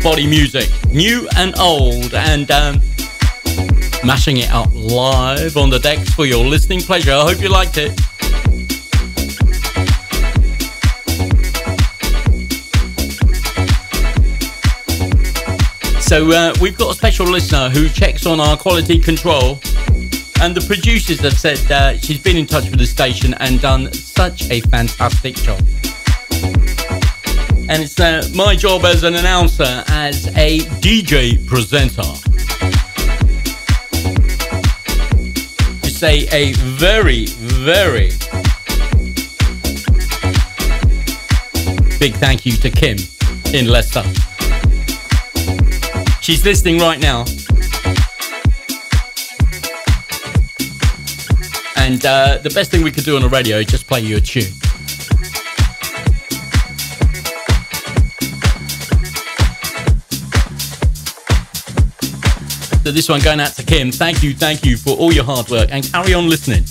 body music, new and old, and um, mashing it up live on the decks for your listening pleasure. I hope you liked it. So uh, we've got a special listener who checks on our quality control, and the producers have said uh, she's been in touch with the station and done such a fantastic job and it's uh, my job as an announcer, as a DJ presenter, to say a very, very big thank you to Kim in Leicester. She's listening right now. And uh, the best thing we could do on the radio is just play you a tune. This one going out to Kim. Thank you, thank you for all your hard work and carry on listening.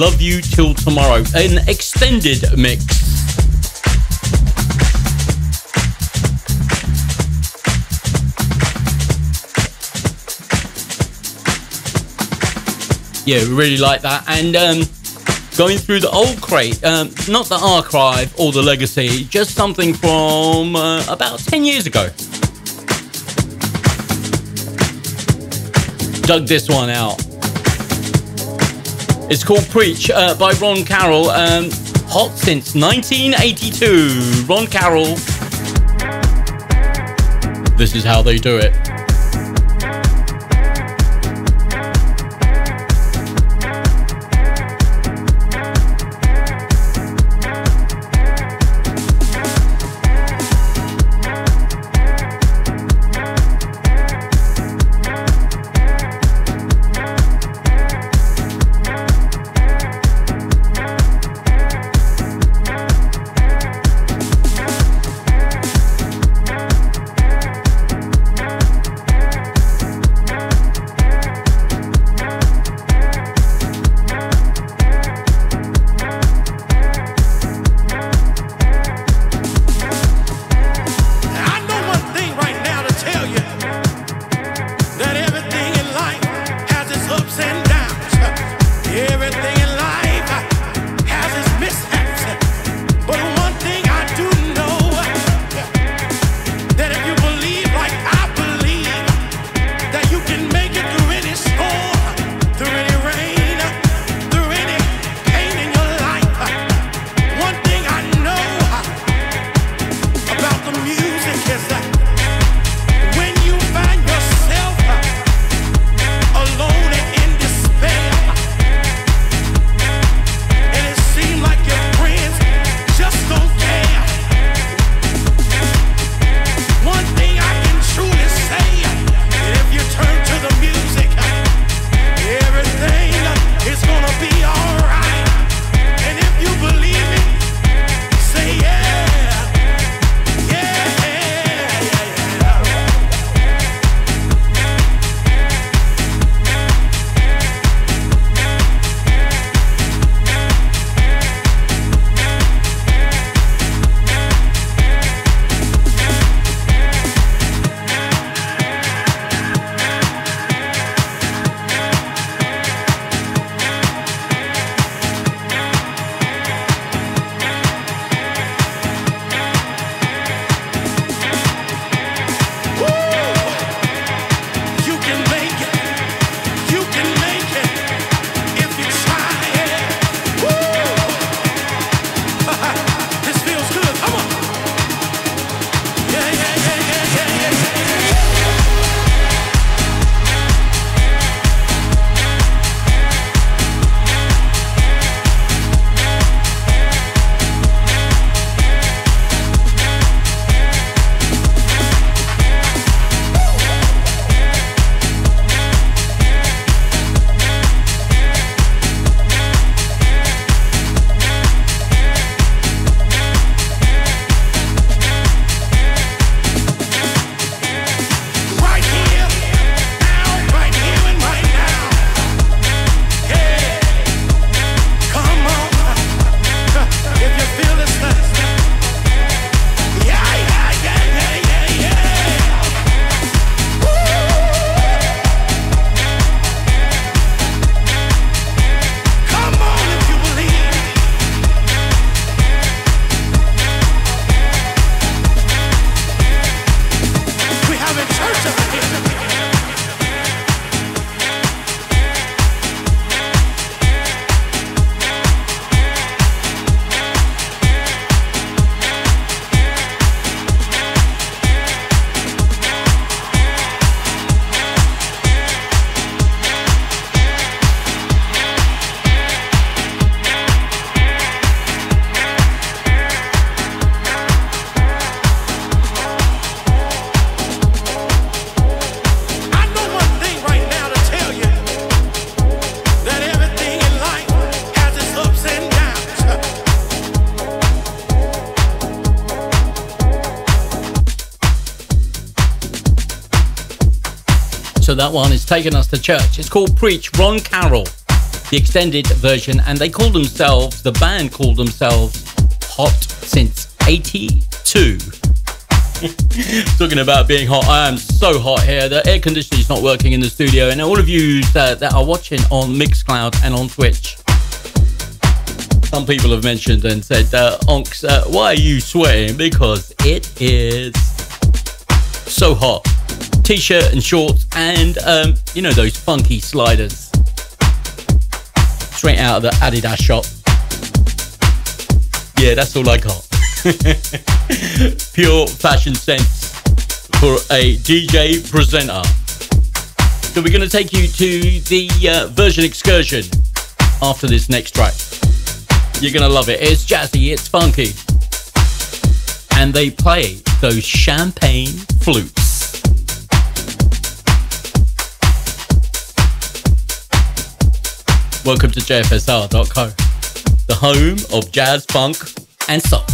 Love You Till Tomorrow, an extended mix. Yeah, we really like that. And um, going through the old crate, um, not the archive or the legacy, just something from uh, about 10 years ago. Dug this one out. It's called Preach uh, by Ron Carroll. Um, hot since 1982. Ron Carroll. This is how they do it. That one is taking us to church. It's called Preach, Ron Carroll, the extended version, and they call themselves, the band called themselves Hot Since 82. Talking about being hot, I am so hot here. The air conditioning is not working in the studio, and all of you that, that are watching on Mixcloud and on Twitch, some people have mentioned and said, uh, Onx, uh, why are you sweating? Because it is so hot t-shirt and shorts and um, you know those funky sliders straight out of the Adidas shop. Yeah, that's all I got. Pure fashion sense for a DJ presenter. So we're going to take you to the uh, version excursion after this next track. You're going to love it. It's jazzy, it's funky. And they play those champagne flutes. Welcome to JFSR.co, the home of jazz, funk, and soul.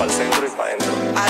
para el centro y para adentro.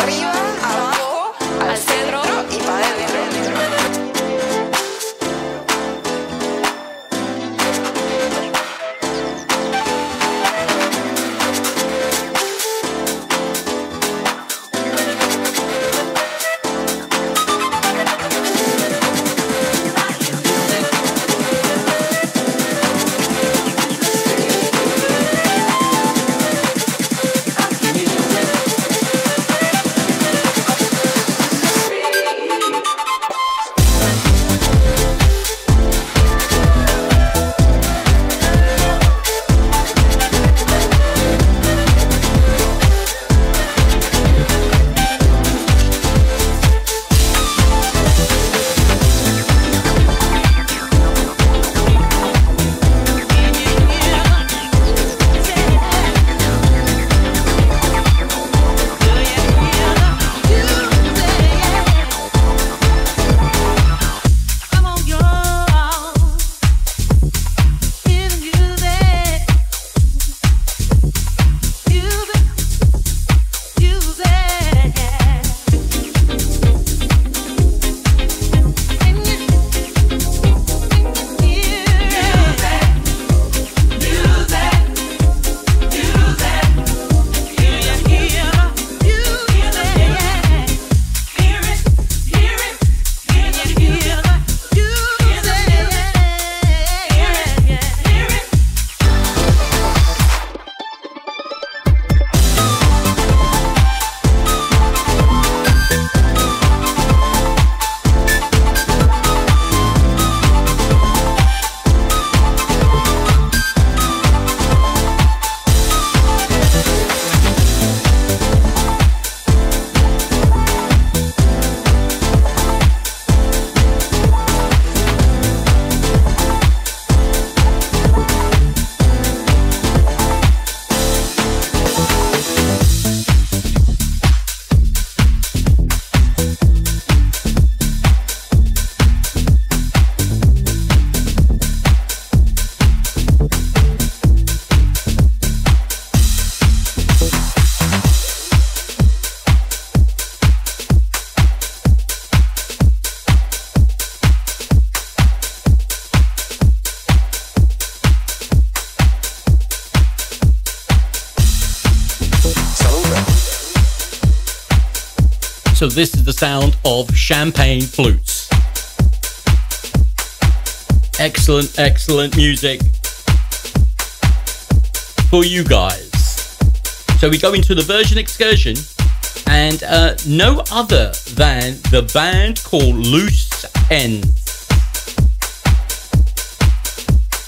Champagne flutes. Excellent, excellent music for you guys. So we go into the version excursion, and uh, no other than the band called Loose Ends.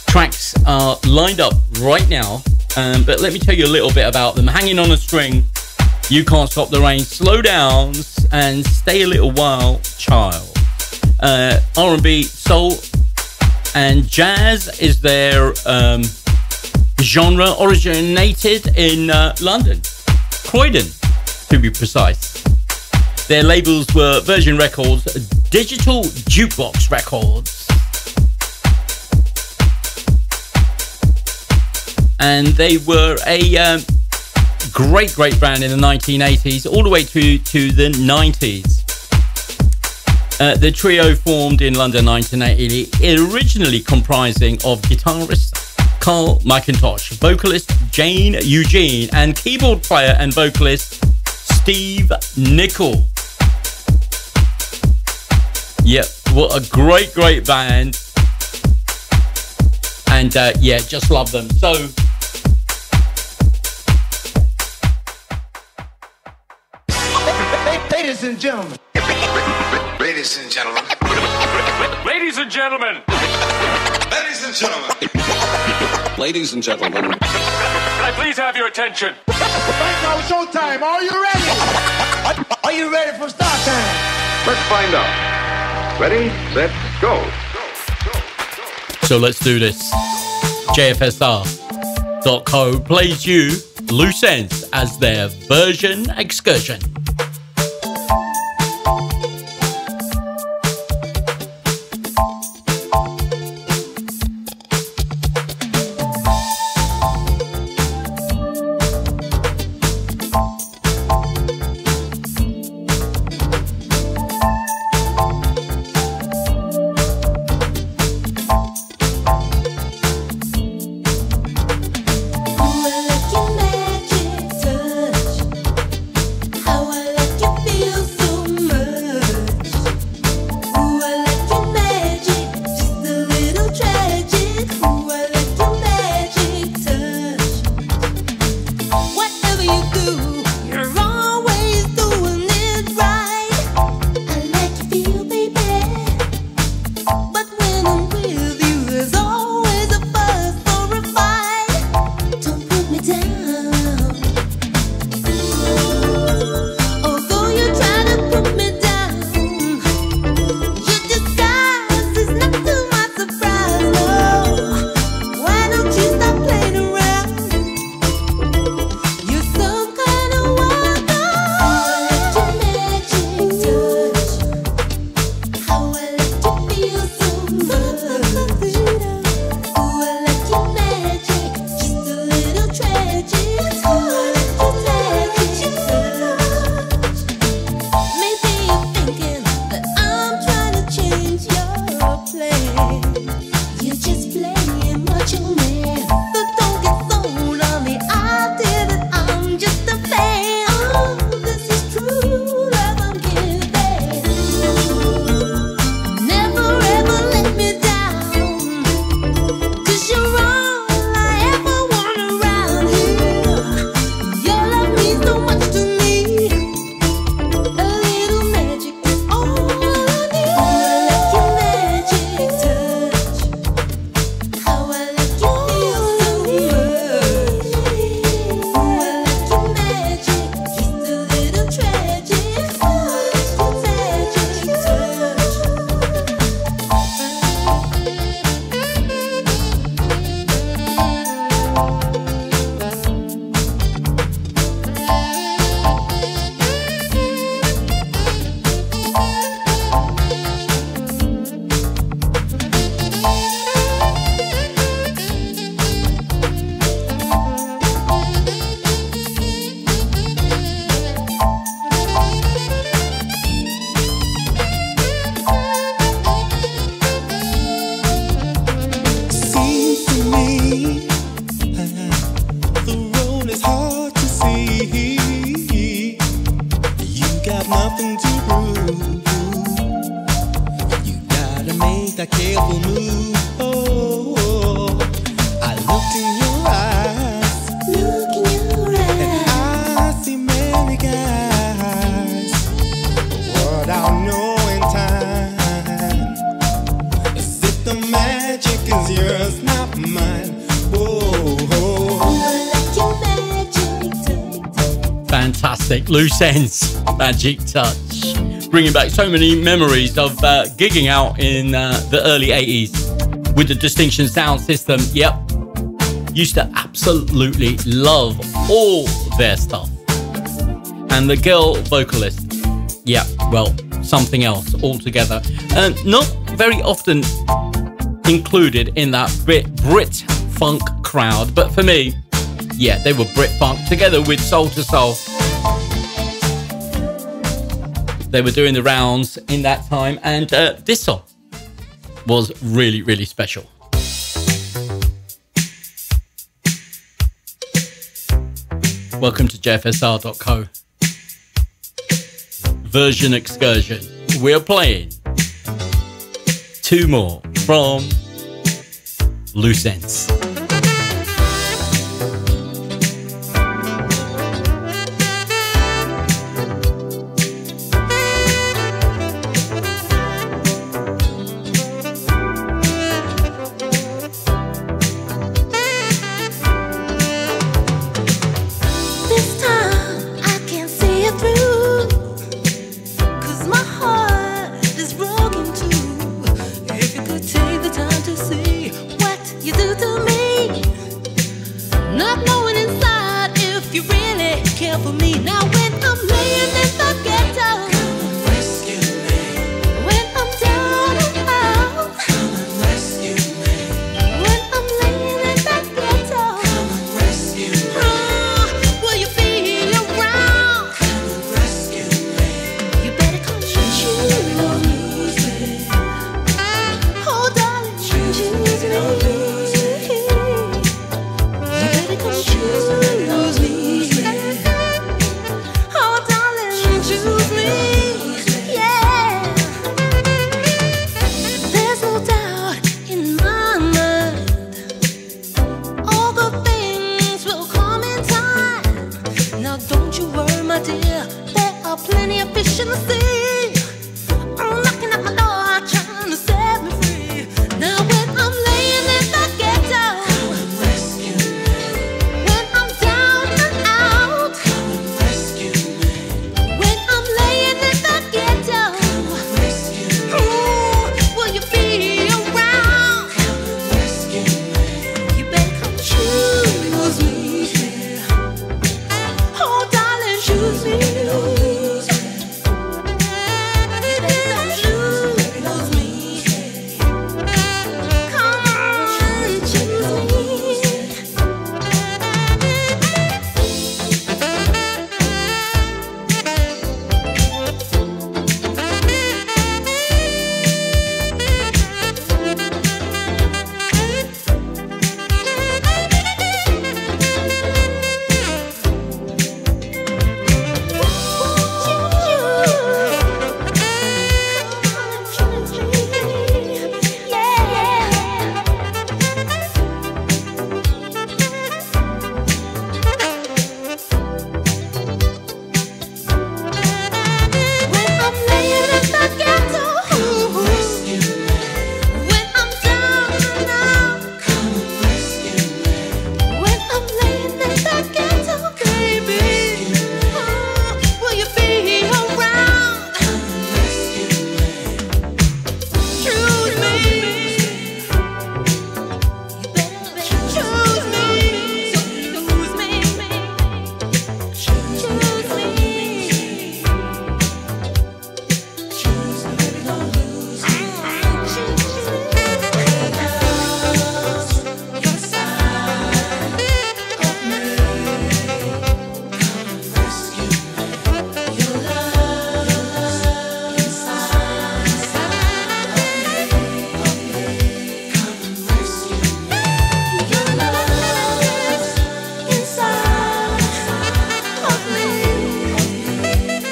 Tracks are lined up right now, um, but let me tell you a little bit about them. Hanging on a string, you can't stop the rain. Slow down and stay a little while, child. Uh, R&B, soul, and jazz is their um, genre originated in uh, London, Croydon to be precise. Their labels were Virgin Records, Digital Jukebox Records, and they were a um, great, great brand in the 1980s, all the way to, to the 90s. Uh, the trio formed in London 1980, originally comprising of guitarist Carl McIntosh, vocalist Jane Eugene, and keyboard player and vocalist Steve Nichol. Yep, what a great, great band. And uh, yeah, just love them. So Ladies and gentlemen. Ladies and gentlemen. Ladies and gentlemen. Ladies and gentlemen. Ladies and gentlemen. Can I please have your attention? Right now, showtime. Are you ready? Are you ready for start time? Let's find out. Ready, set, go. So let's do this. JFSR.co plays you Loose Ends as their version excursion. sense. Magic touch. Bringing back so many memories of uh, gigging out in uh, the early 80s with the Distinction Sound System. Yep. Used to absolutely love all their stuff. And the girl vocalist. Yeah, well, something else altogether. And not very often included in that Brit, Brit funk crowd, but for me, yeah, they were Brit funk together with Soul II Soul. They were doing the rounds in that time, and uh, this song was really, really special. Welcome to JFSR.co. Version Excursion. We're playing two more from Loose Ends.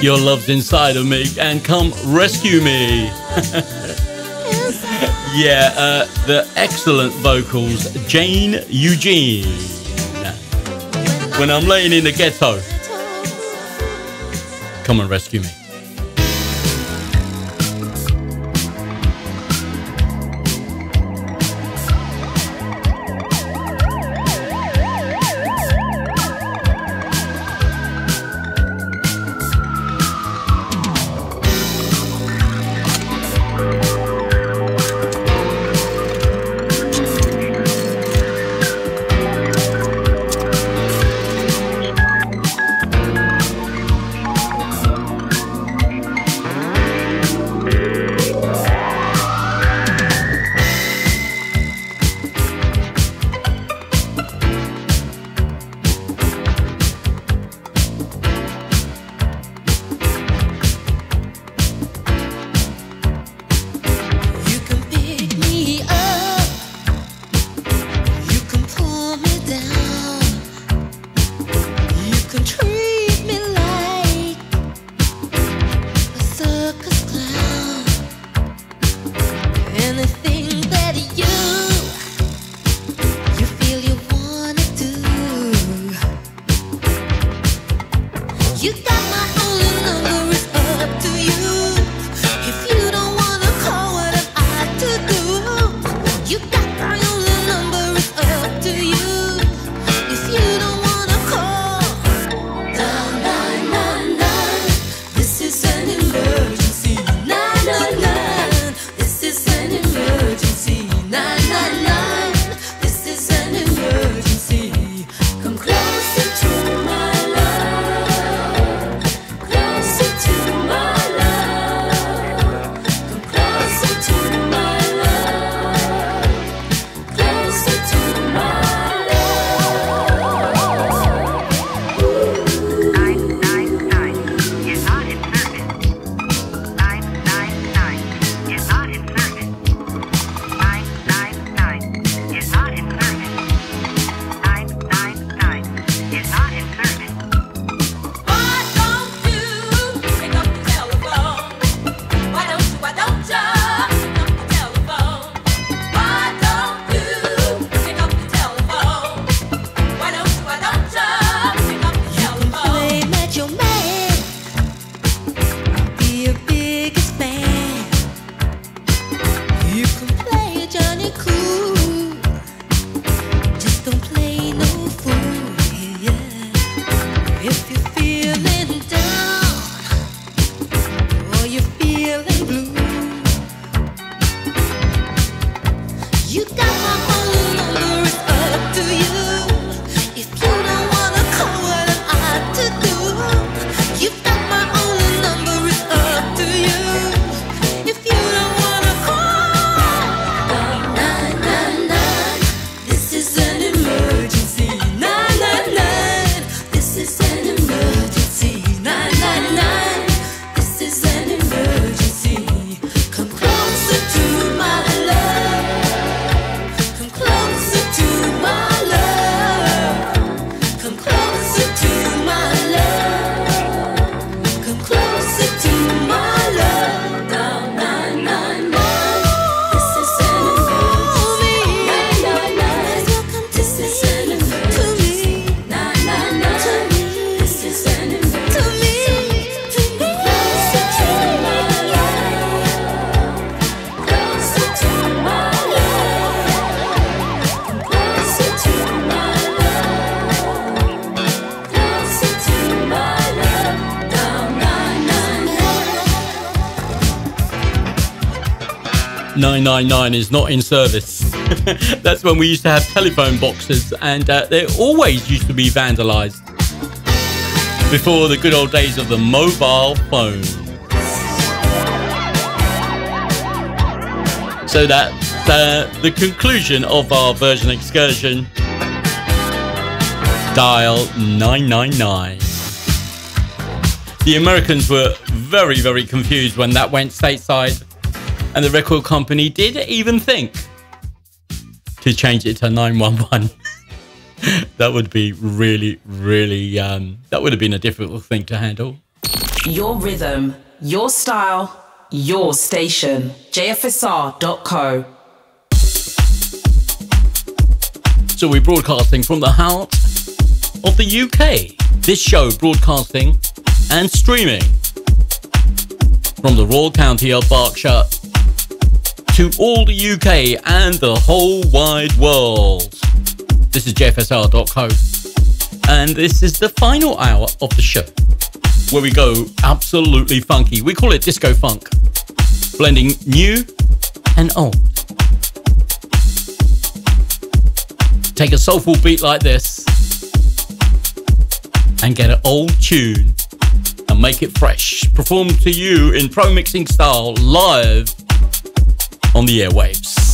Your love's inside of me and come rescue me. yeah, uh, the excellent vocals, Jane Eugene. When I'm laying in the ghetto, come and rescue me. Nine nine nine is not in service. That's when we used to have telephone boxes, and uh, they always used to be vandalized before the good old days of the mobile phone. So that's uh, the conclusion of our version excursion. Dial 999. The Americans were very, very confused when that went stateside, and the record company did even think to change it to 911. that would be really, really, um, that would have been a difficult thing to handle. Your rhythm, your style, your station. JFSR.co. So we're broadcasting from the heart of the UK. This show broadcasting and streaming from the Royal County of Berkshire to all the UK and the whole wide world. This is JFSR.co, and this is the final hour of the show where we go absolutely funky. We call it disco funk, blending new and old. Take a soulful beat like this and get an old tune and make it fresh. Performed to you in pro mixing style live on the airwaves.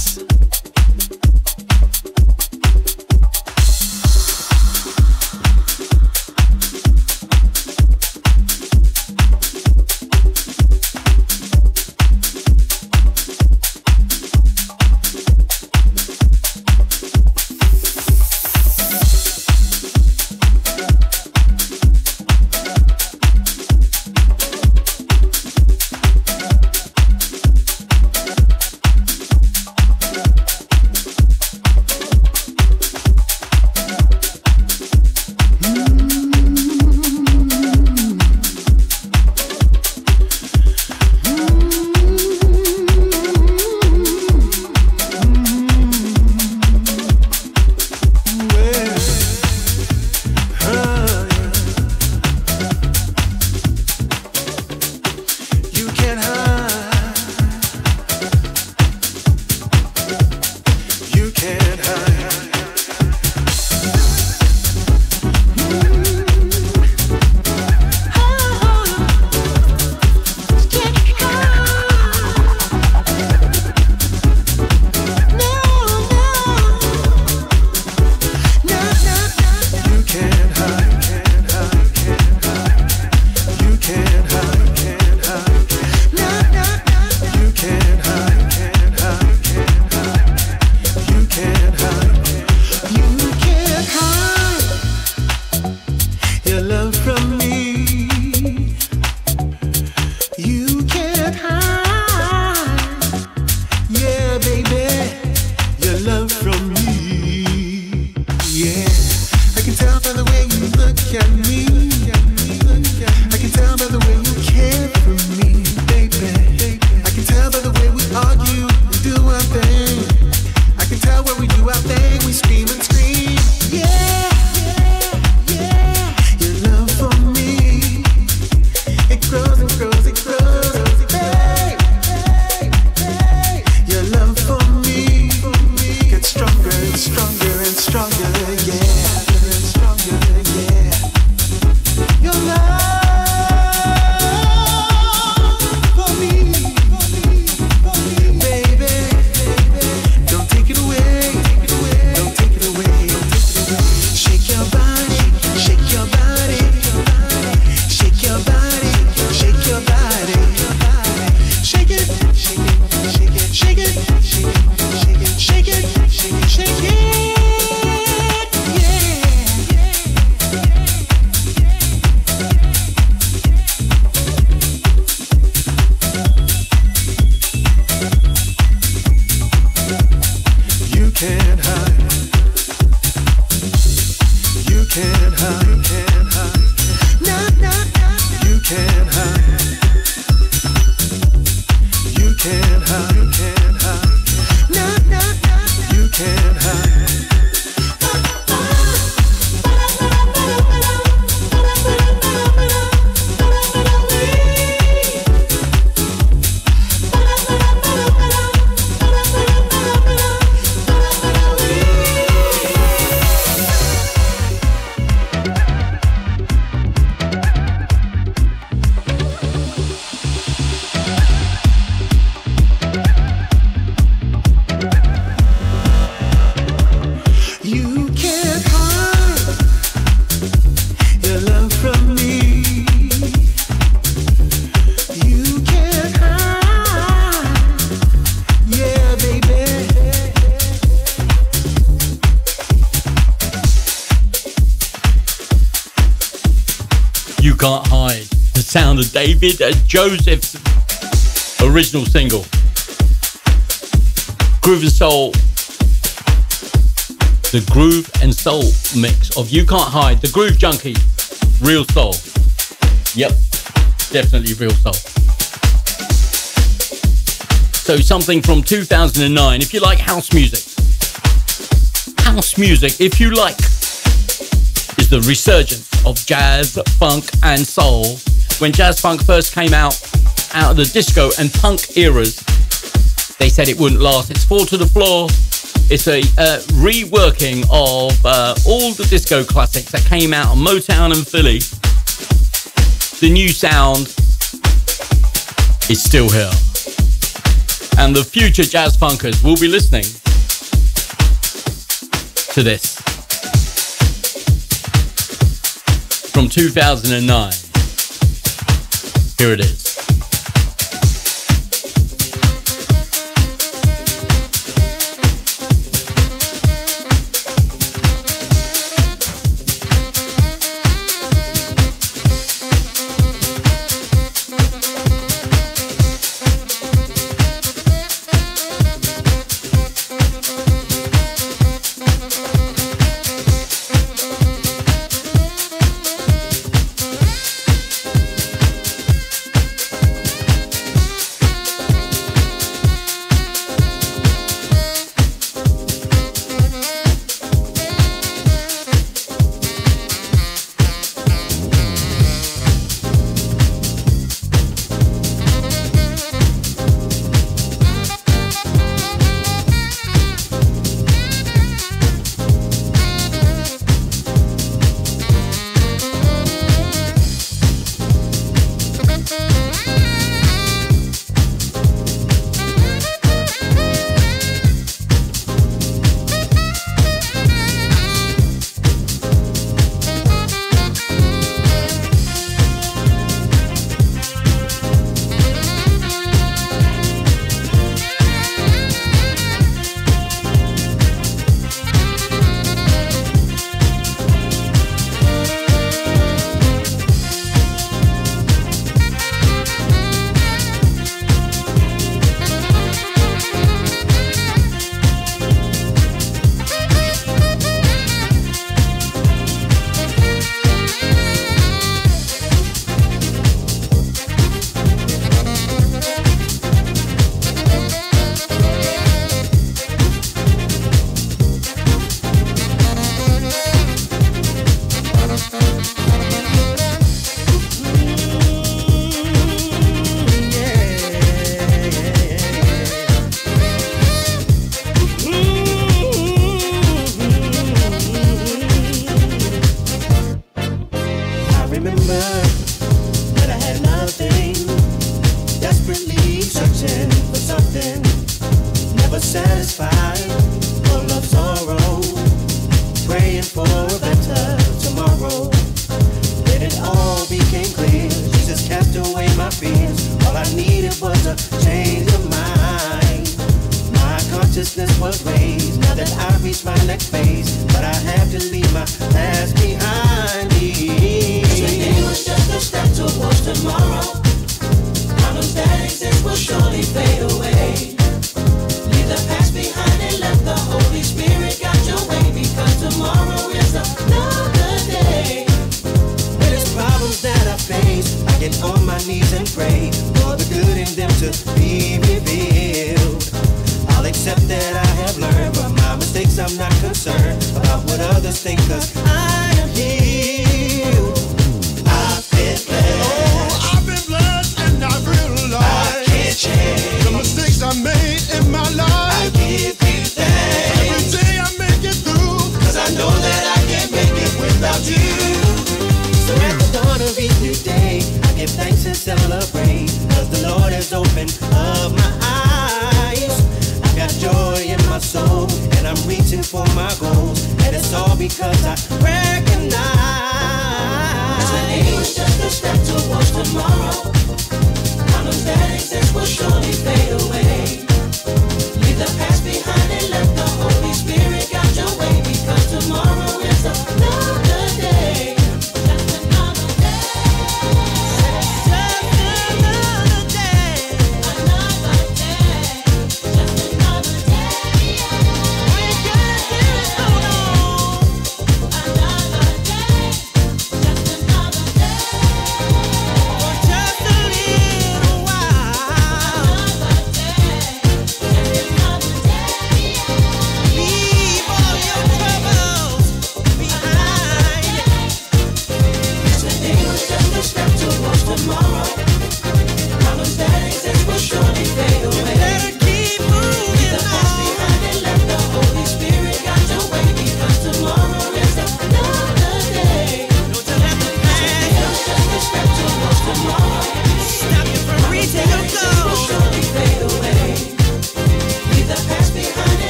Joseph's original single, Groove and Soul, the groove and soul mix of You Can't Hide, the Groove Junkie, Real Soul. Yep, definitely Real Soul. So something from 2009. If you like house music, house music, if you like, is the resurgence of jazz, funk, and soul. When jazz funk first came out, out of the disco and punk eras, they said it wouldn't last. It's fall to the floor. It's a uh, reworking of uh, all the disco classics that came out on Motown and Philly. The new sound is still here. And the future jazz funkers will be listening to this from 2009. Here it is.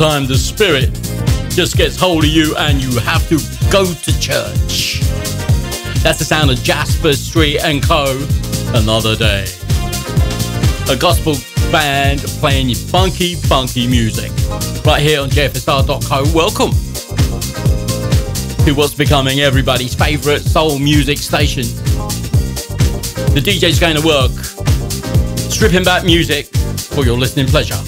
Sometimes the spirit just gets hold of you and you have to go to church. That's the sound of Jasper Street and Co. Another day. A gospel band playing funky, funky music. Right here on JFSR.co. Welcome to what's becoming everybody's favourite soul music station. The DJ's going to work, stripping back music for your listening pleasure.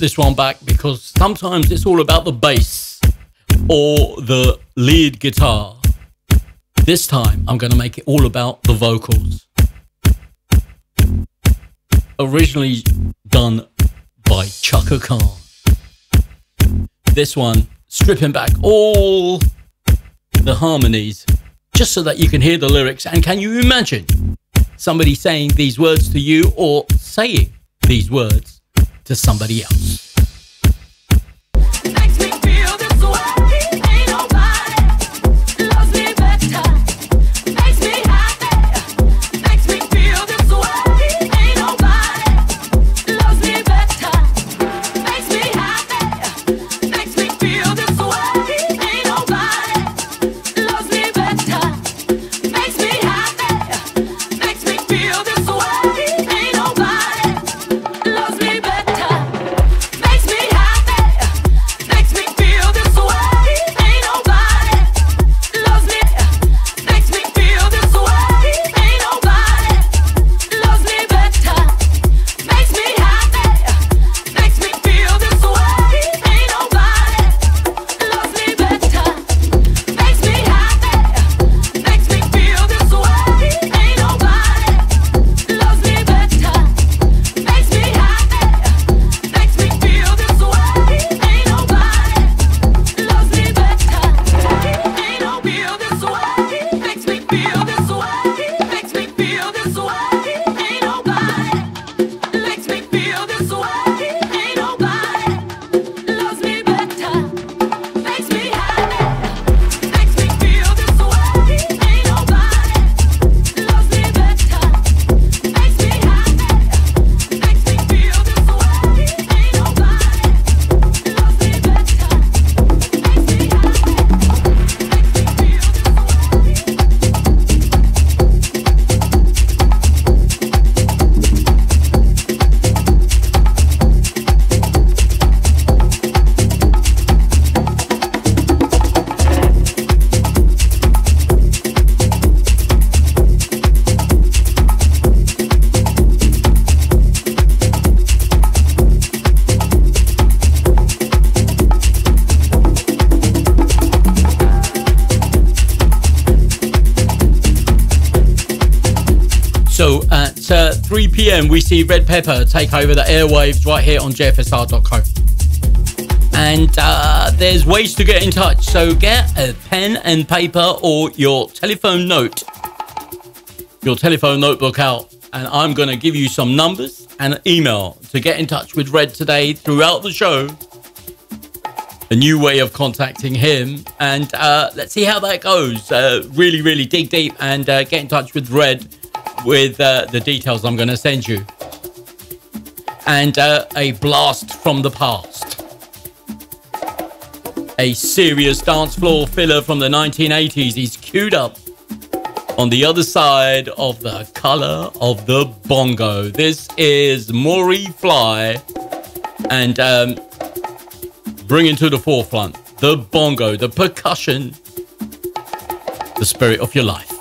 This one back because sometimes it's all about the bass or the lead guitar. This time I'm going to make it all about the vocals. Originally done by Chaka Khan. This one stripping back all the harmonies just so that you can hear the lyrics. And can you imagine somebody saying these words to you or saying these words? To somebody else. See Red Pepper take over the airwaves right here on JFSR.co. And uh, there's ways to get in touch. So get a pen and paper or your telephone note, your telephone notebook out. And I'm going to give you some numbers and an email to get in touch with Red today throughout the show. A new way of contacting him. And uh, let's see how that goes. Uh, really, really dig deep and uh, get in touch with Red with uh, the details I'm going to send you. And uh, a blast from the past. A serious dance floor filler from the 1980s is queued up on the other side of the color of the bongo. This is Maury Fly and um, bringing to the forefront the bongo, the percussion, the spirit of your life.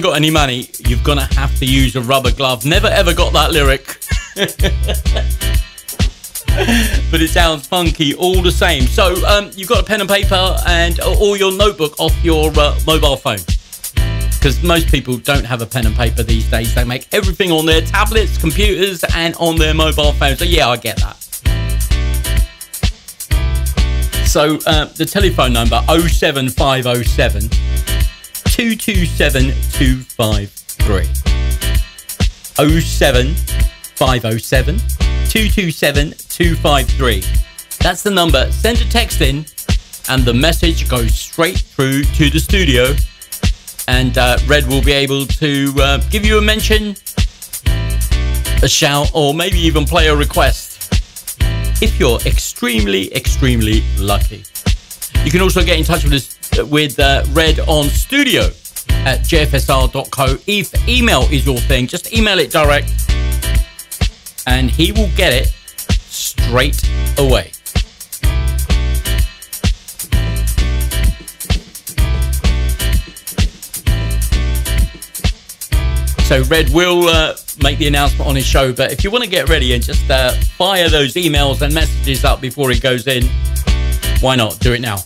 Haven't got any money, you're gonna have to use a rubber glove. Never ever got that lyric. but it sounds funky all the same. So um, you've got a pen and paper and or your notebook off your uh, mobile phone. Because most people don't have a pen and paper these days. They make everything on their tablets, computers, and on their mobile phones. So yeah, I get that. So uh, the telephone number 07507 227 253. 07507 227 253. That's the number. Send a text in, and the message goes straight through to the studio. And uh, Red will be able to uh, give you a mention, a shout, or maybe even play a request if you're extremely, extremely lucky. You can also get in touch with us with uh, Red on studio at jfsr.co. If email is your thing, just email it direct and he will get it straight away. So Red will uh, make the announcement on his show, but if you want to get ready and just uh, fire those emails and messages up before he goes in, why not? Do it now.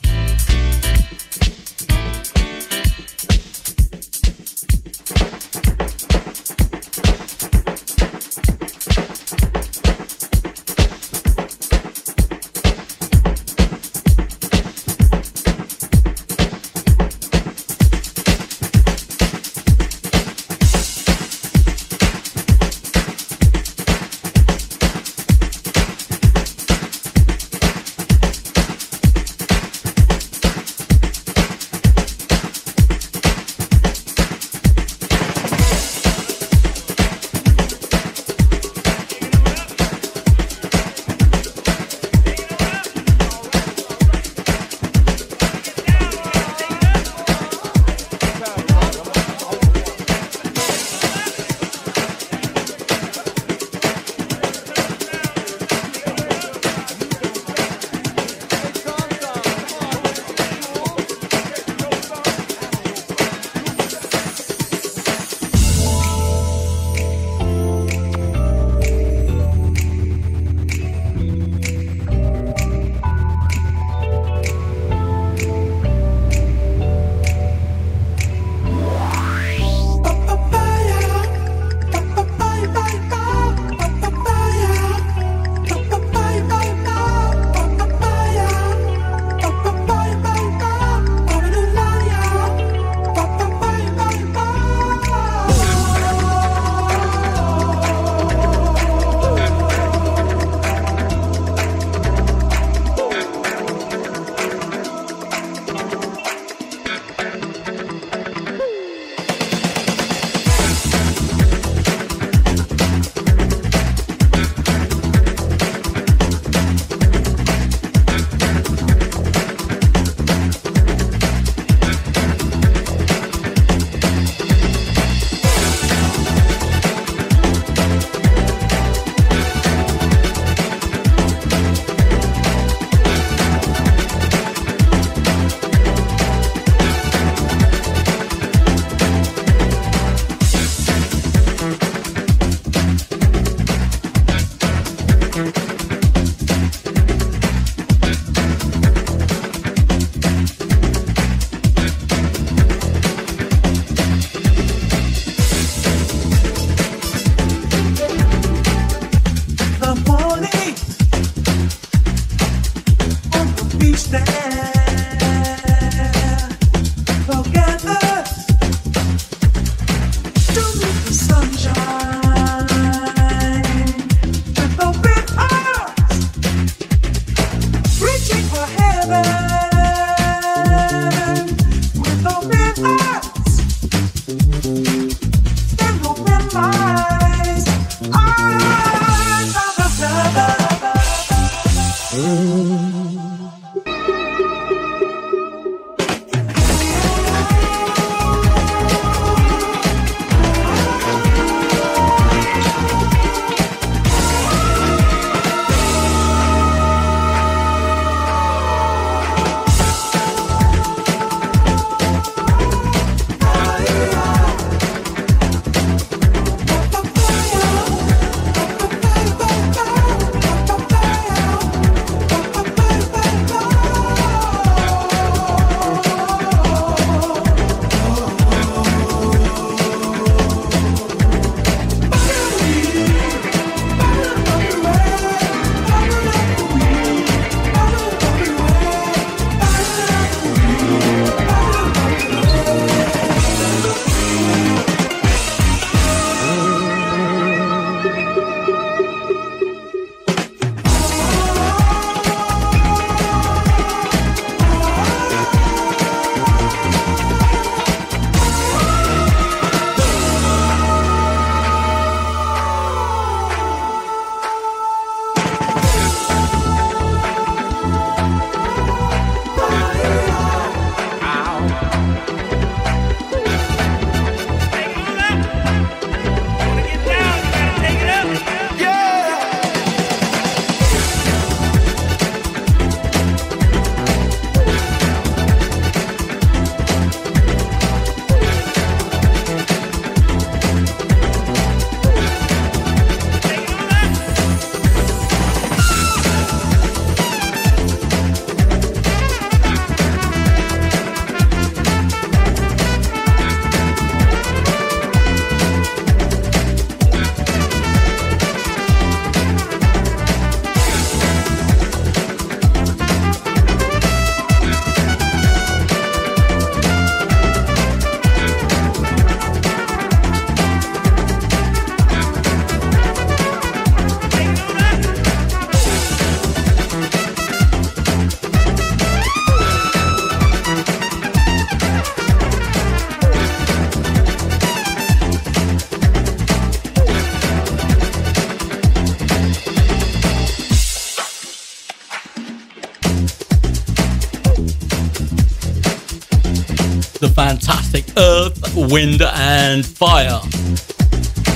Wind and Fire.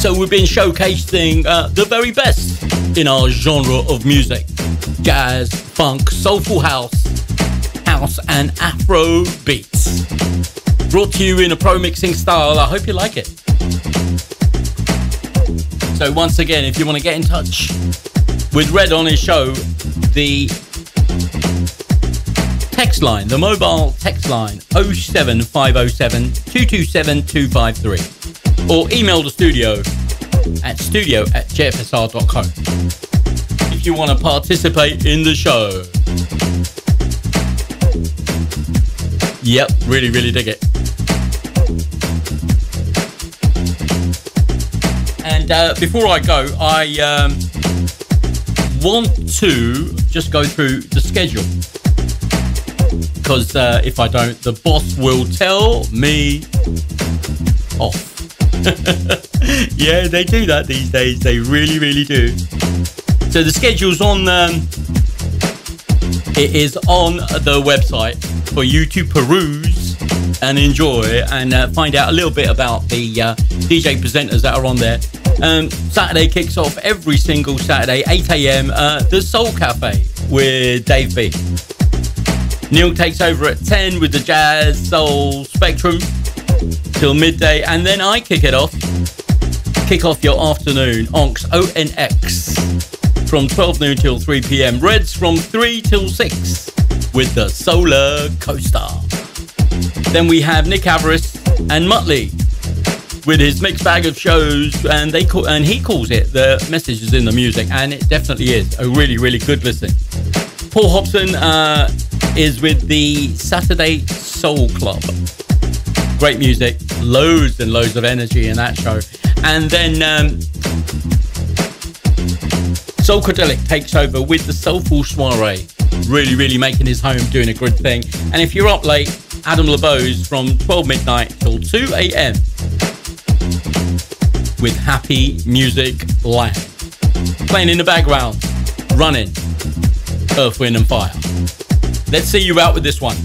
So we've been showcasing uh, the very best in our genre of music. Jazz, funk, soulful house, house and Afro beats. Brought to you in a pro mixing style. I hope you like it. So once again, if you want to get in touch with Red on his show, the text line, the mobile text line 07507 227 253 or email the studio at studio at jfsr.co if you want to participate in the show. Yep, really, really dig it. And uh, before I go, I um, want to just go through the schedule because uh, if I don't, the boss will tell me off. yeah, they do that these days. They really, really do. So the schedule's on. Um, it is on the website for you to peruse and enjoy and uh, find out a little bit about the uh, DJ presenters that are on there. Um, Saturday kicks off every single Saturday, 8 a.m. Uh, the Soul Cafe with Dave B. Neil takes over at 10 with the Jazz Soul Spectrum till midday, and then I kick it off. Kick off your afternoon, Onx ONX from 12 noon till 3 p.m. Reds from 3 till 6 with the Solar Coaster. Then we have Nick Avaris and Muttley with his mixed bag of shows, and they call, and he calls it the messages in the music, and it definitely is a really really good listen. Paul Hobson uh, is with the Saturday Soul Club. Great music, loads and loads of energy in that show, and then. Um, Soulcadelic takes over with the Soulful Soiree. Really, really making his home, doing a good thing. And if you're up late, Adam LeBeau's from 12 midnight till 2 a.m. with Happy Music Land. Playing in the background, running Earth, Wind and Fire. Let's see you out with this one.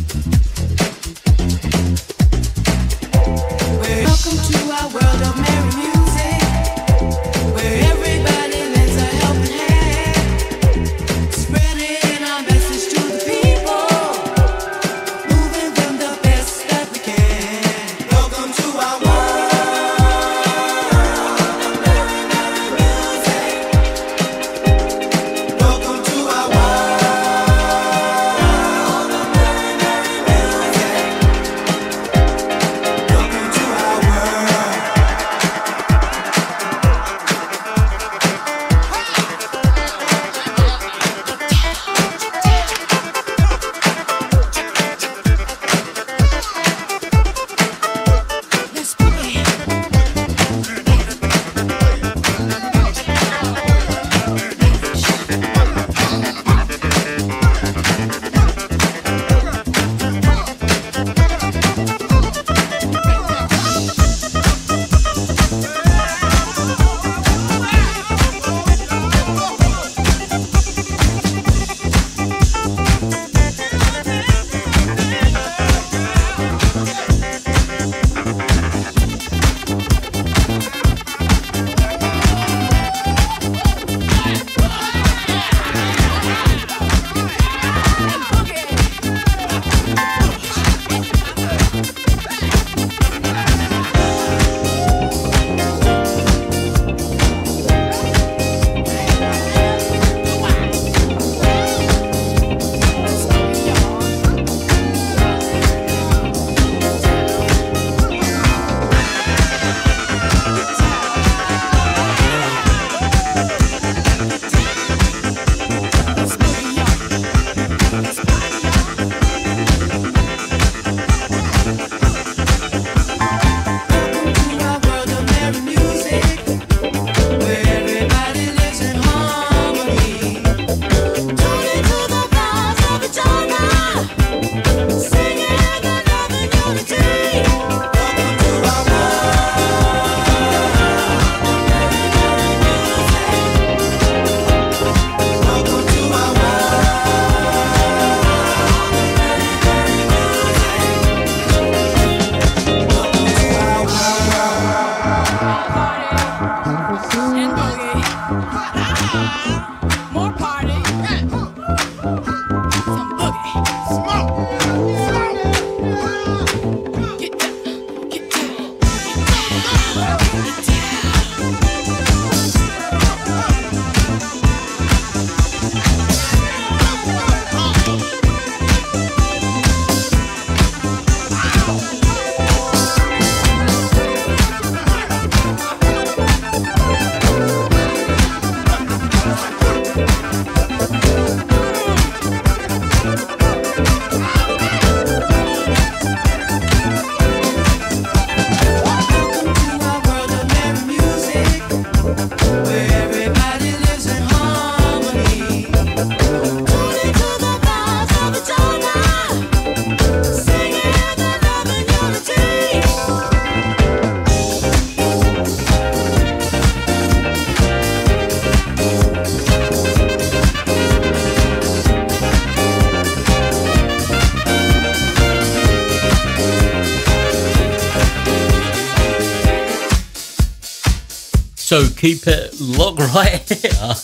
So keep it locked right here.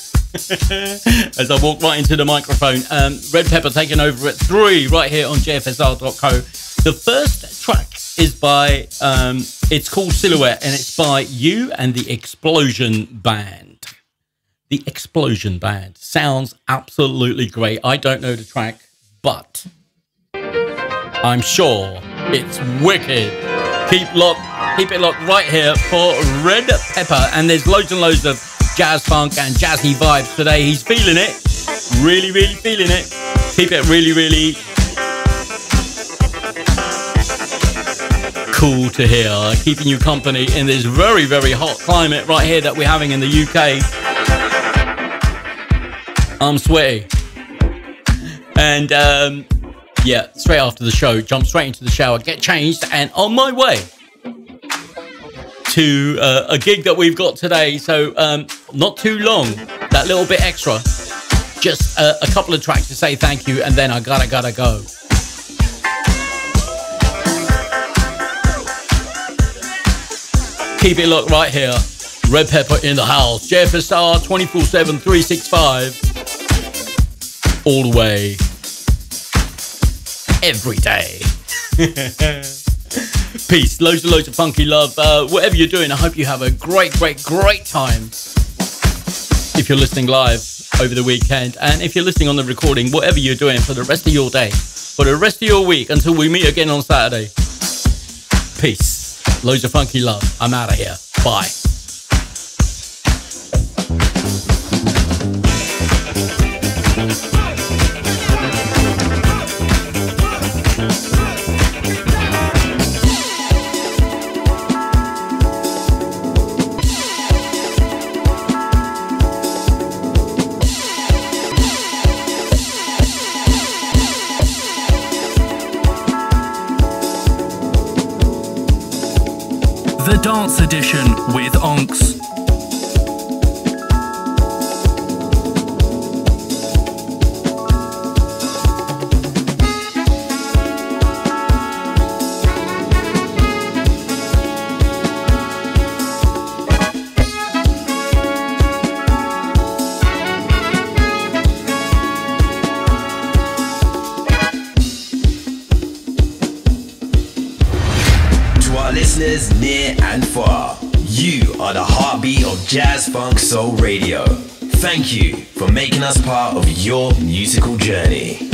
As I walk right into the microphone, um, Red Pepper taking over at three right here on JFSR.co. The first track is by, um, it's called Silhouette and it's by you and the Explosion Band. The Explosion Band sounds absolutely great. I don't know the track, but I'm sure it's wicked. Keep locked Keep it locked right here for Red Pepper. And there's loads and loads of jazz funk and jazzy vibes today. He's feeling it. Really, really feeling it. Keep it really, really cool to hear. Keeping you company in this very, very hot climate right here that we're having in the UK. I'm sweaty. And um, yeah, straight after the show, jump straight into the shower, get changed, and on my way to uh, a gig that we've got today. So, um, not too long, that little bit extra. Just a, a couple of tracks to say thank you, and then I gotta, gotta go. Keep it locked right here. Red Pepper in the house. JFSR 24 7 365. All the way. Every day. Peace. Loads and loads of funky love. Uh, whatever you're doing, I hope you have a great, great, great time. If you're listening live over the weekend, and if you're listening on the recording, whatever you're doing for the rest of your day, for the rest of your week, until we meet again on Saturday. Peace. Loads of funky love. I'm out of here. Bye. Dance Edition with Onx. Soul Radio. Thank you for making us part of your musical journey.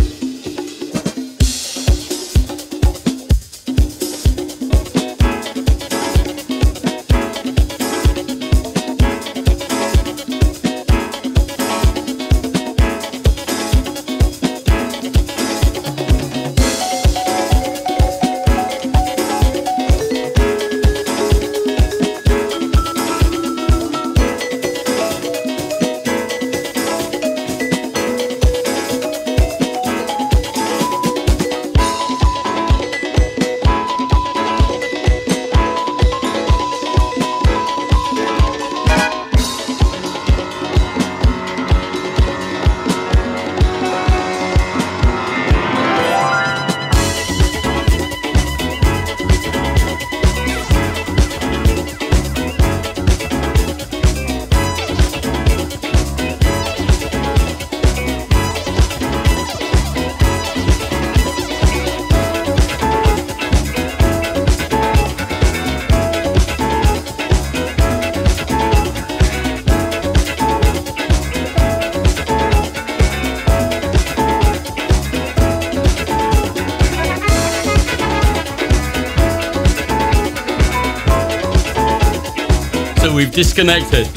Disconnected.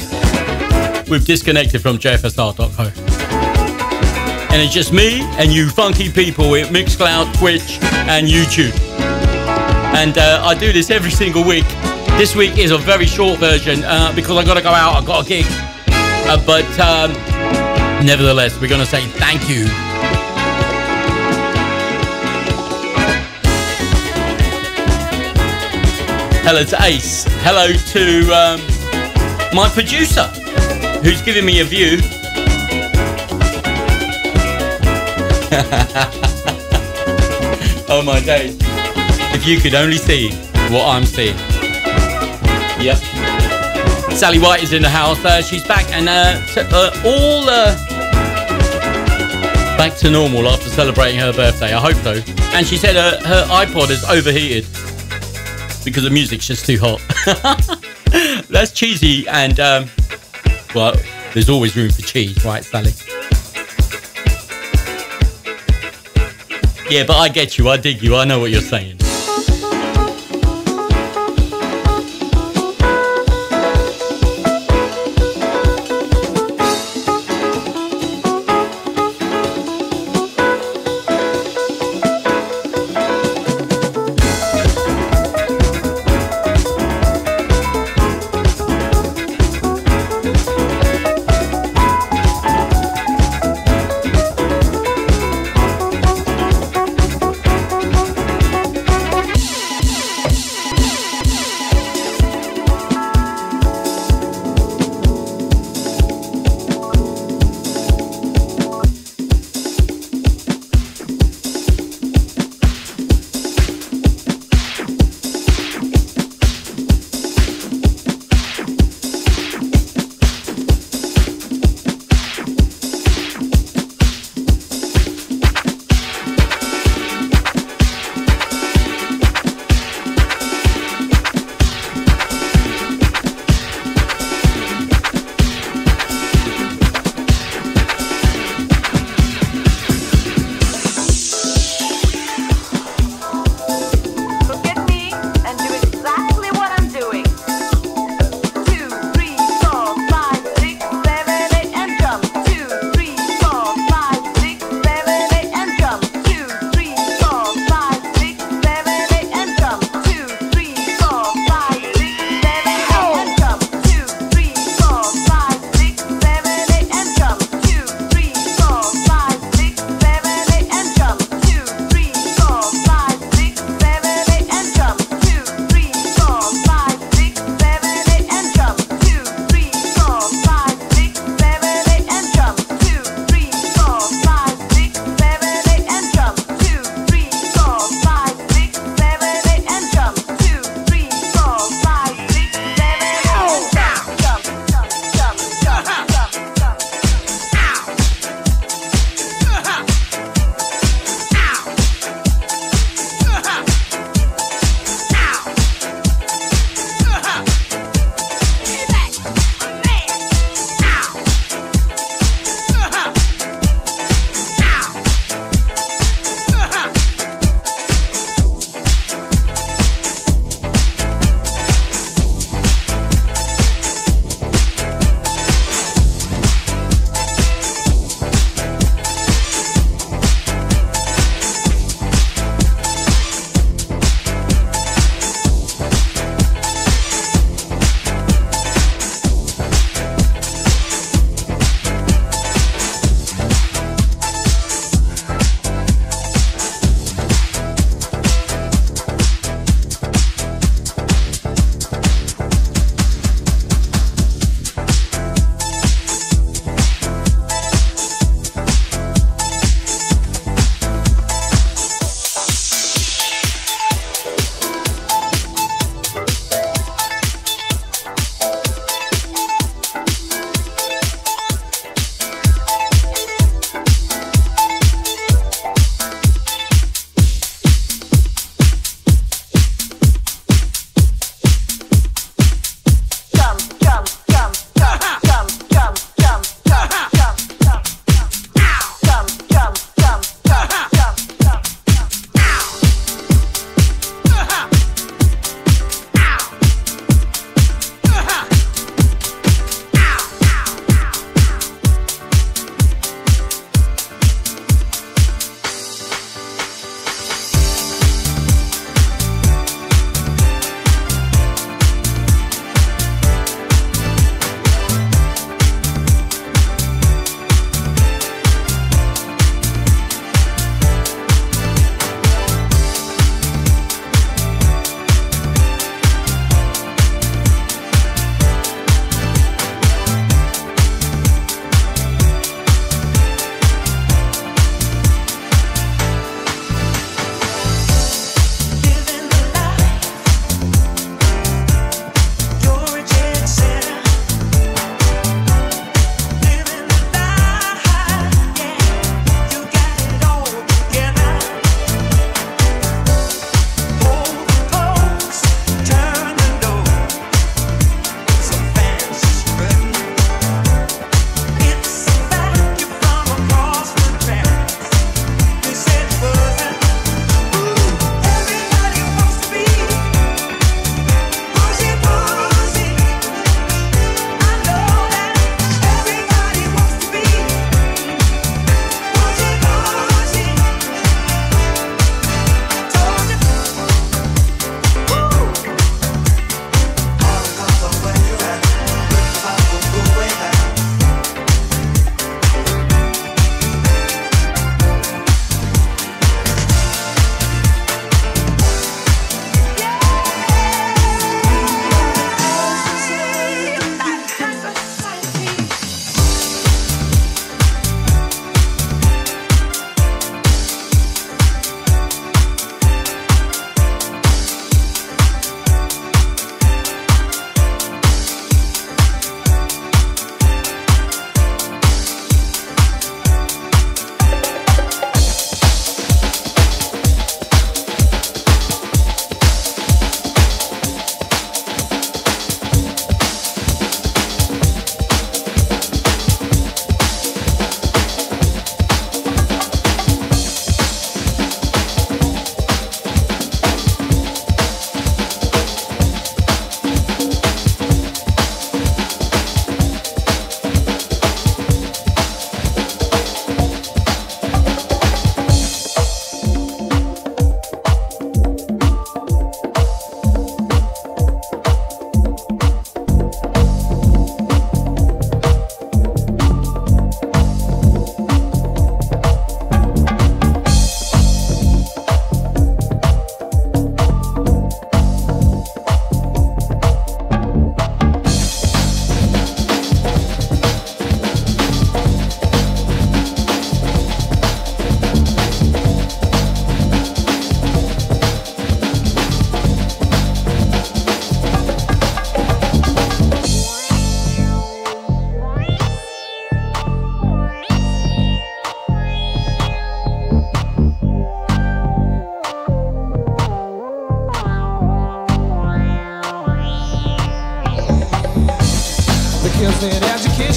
We've disconnected from jfsr.co. And it's just me and you funky people with Mixcloud, Twitch, and YouTube. And uh, I do this every single week. This week is a very short version uh, because I got to go out. I've got a gig. Uh, but um, nevertheless, we're going to say thank you. Hello to Ace. Hello to um, my producer who's giving me a view. oh my days. If you could only see what I'm seeing. Yep. Sally White is in the house. Uh, she's back and uh, t- uh, all uh, back to normal after celebrating her birthday. I hope so. And she said uh, her iPod is overheated because the music's just too hot. That's cheesy and, um, well, there's always room for cheese, right, Sally? Yeah, but I get you. I dig you. I know what you're saying.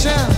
Yeah.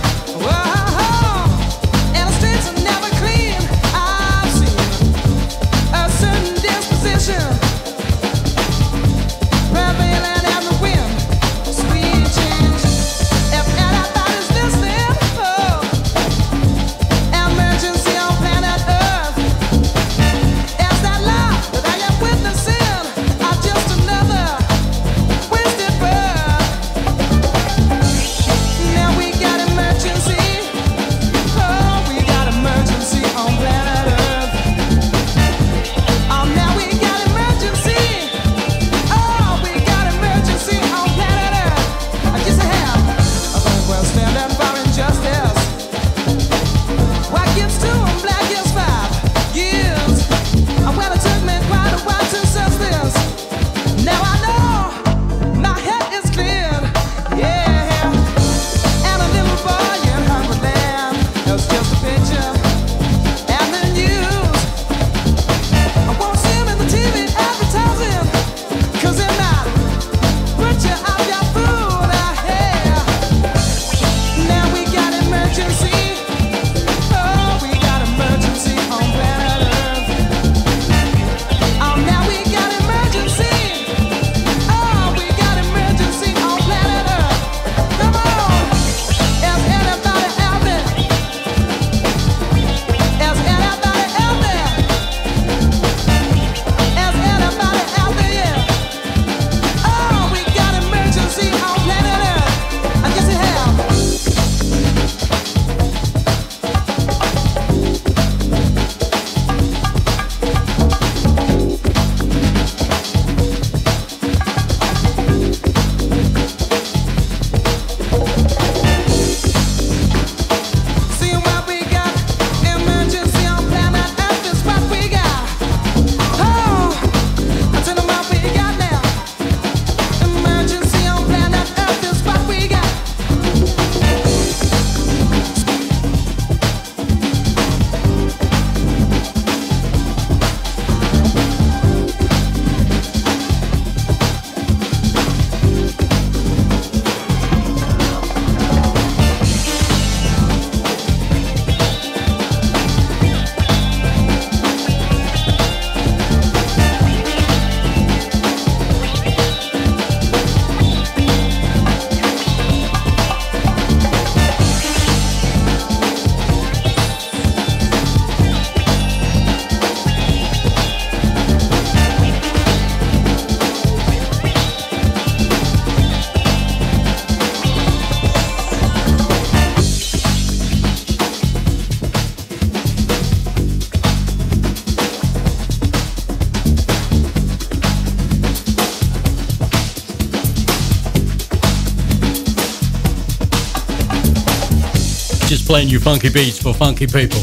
Playing you funky beats for funky people.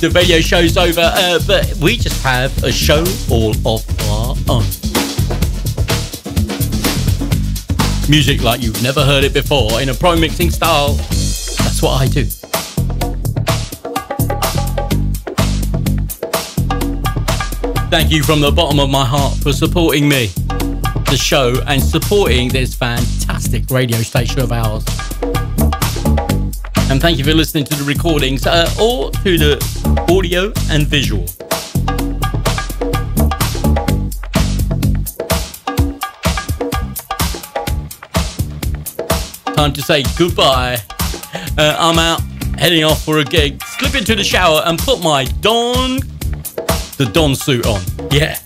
The radio show's over, uh, but we just have a show all of our own. Music like you've never heard it before in a pro mixing style. That's what I do. Thank you from the bottom of my heart for supporting me, the show, and supporting this fantastic radio station of ours. And thank you for listening to the recordings uh, or to the audio and visual. Time to say goodbye. Uh, I'm out, heading off for a gig. Slip into the shower and put my Don, the Don suit on. Yeah.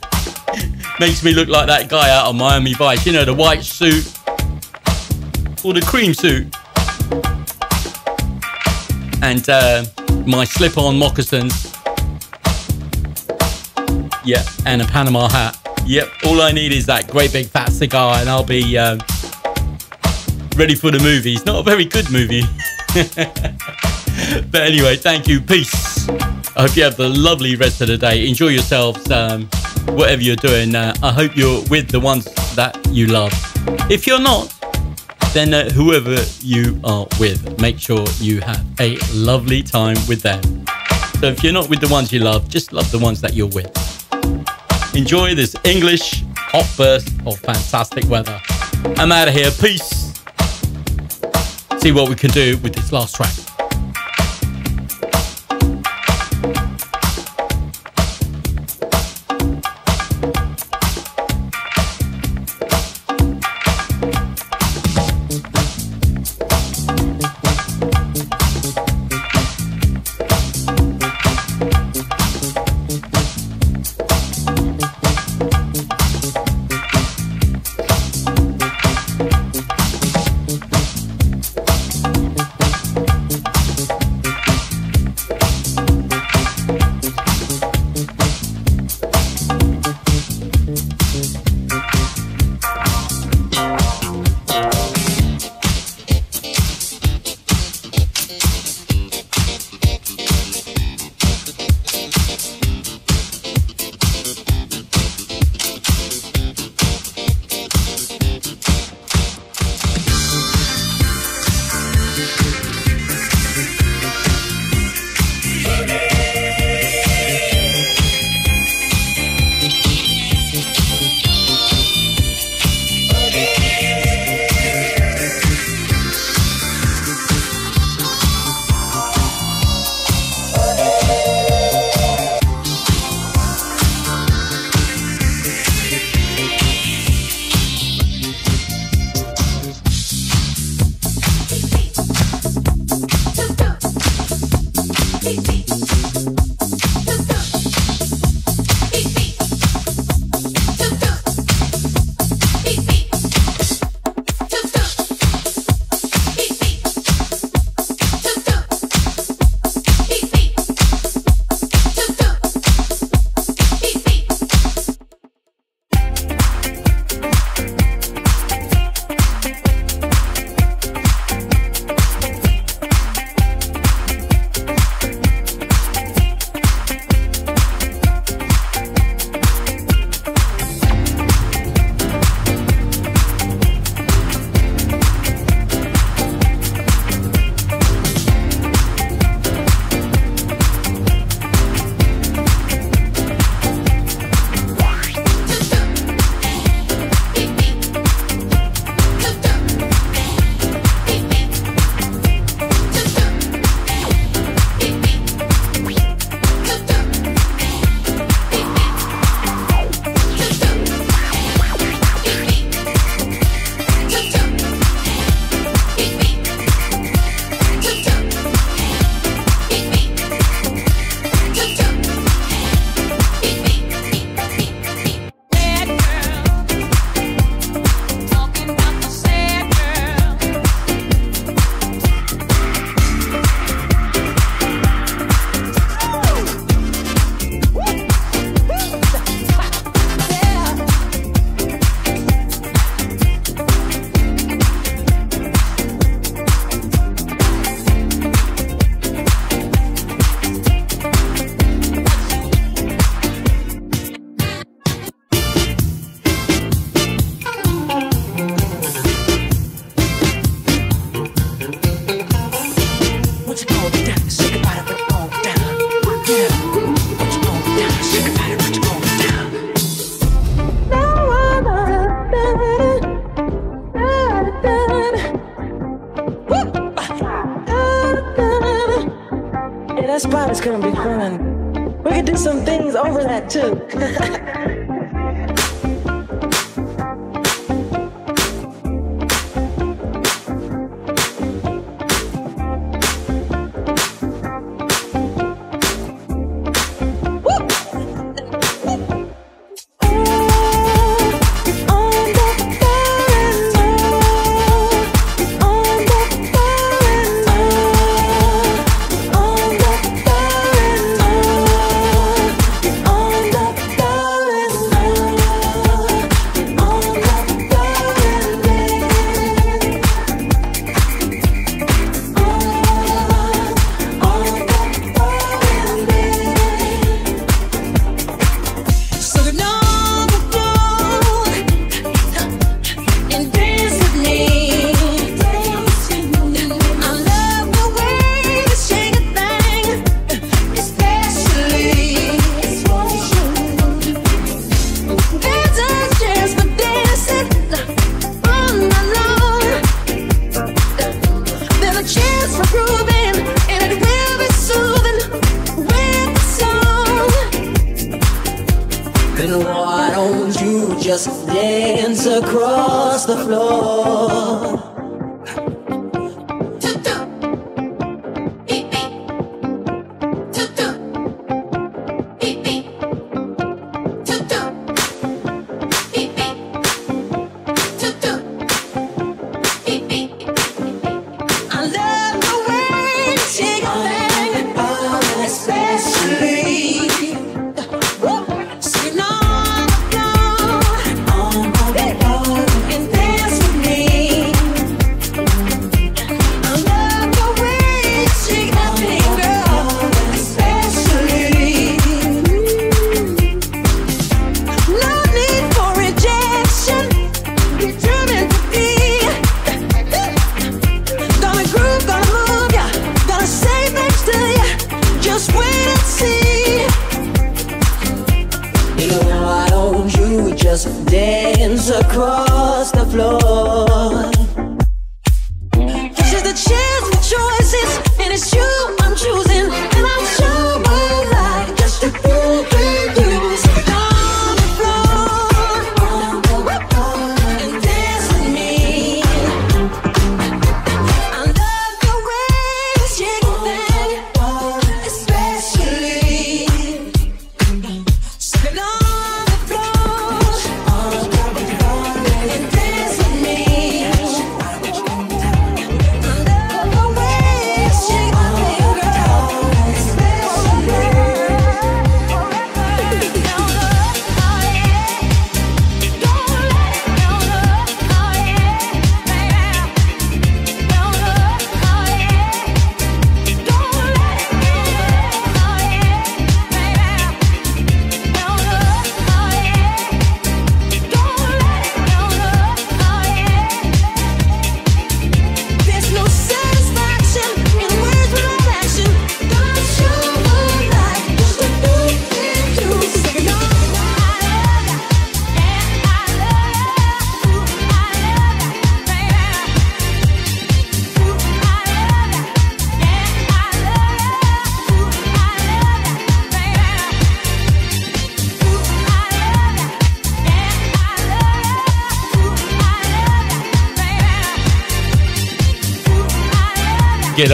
Makes me look like that guy out of Miami Vice. You know, the white suit or the cream suit and uh, my slip-on moccasins. Yeah, and a Panama hat. Yep, all I need is that great big fat cigar, and I'll be uh, ready for the movie. It's not a very good movie. but anyway, thank you. Peace. I hope you have the lovely rest of the day. Enjoy yourselves, um, whatever you're doing. Uh, I hope you're with the ones that you love. If you're not, then uh, whoever you are with, make sure you have a lovely time with them. So if you're not with the ones you love, just love the ones that you're with. Enjoy this English hot burst of fantastic weather. I'm out of here. Peace. see what we can do with this last track.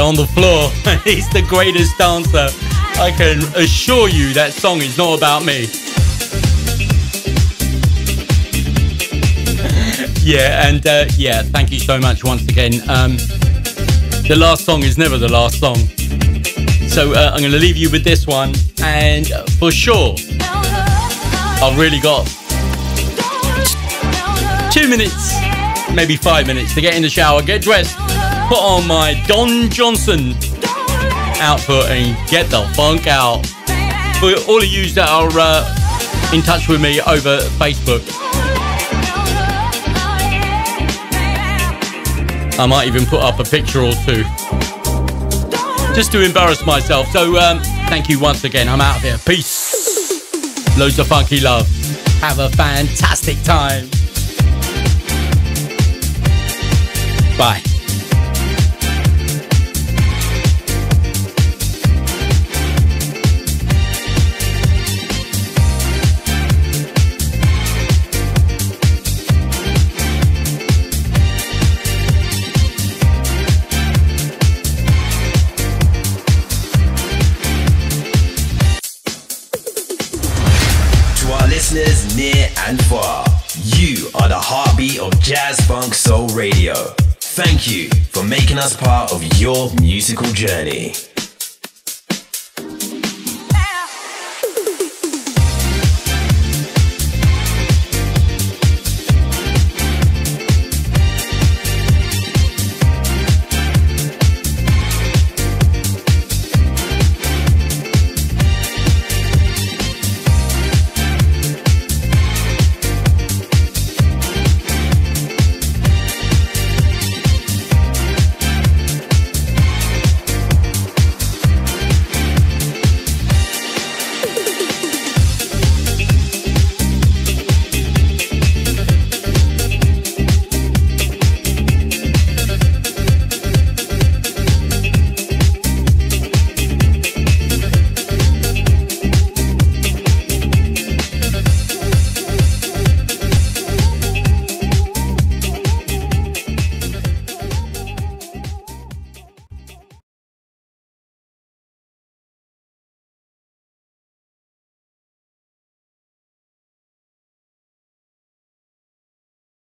On the floor. He's the greatest dancer. I can assure you that song is not about me. yeah, and uh, yeah, thank you so much once again. Um, the last song is never the last song. So uh, I'm going to leave you with this one, and for sure, I've really got two minutes, maybe five minutes to get in the shower, get dressed, put on my Don Johnson output, and get the funk out. For all of you that are uh, in touch with me over Facebook, I might even put up a picture or two just to embarrass myself. So, um, thank you once again. I'm out of here. Peace. Loads of funky love. Have a fantastic time. Your musical journey.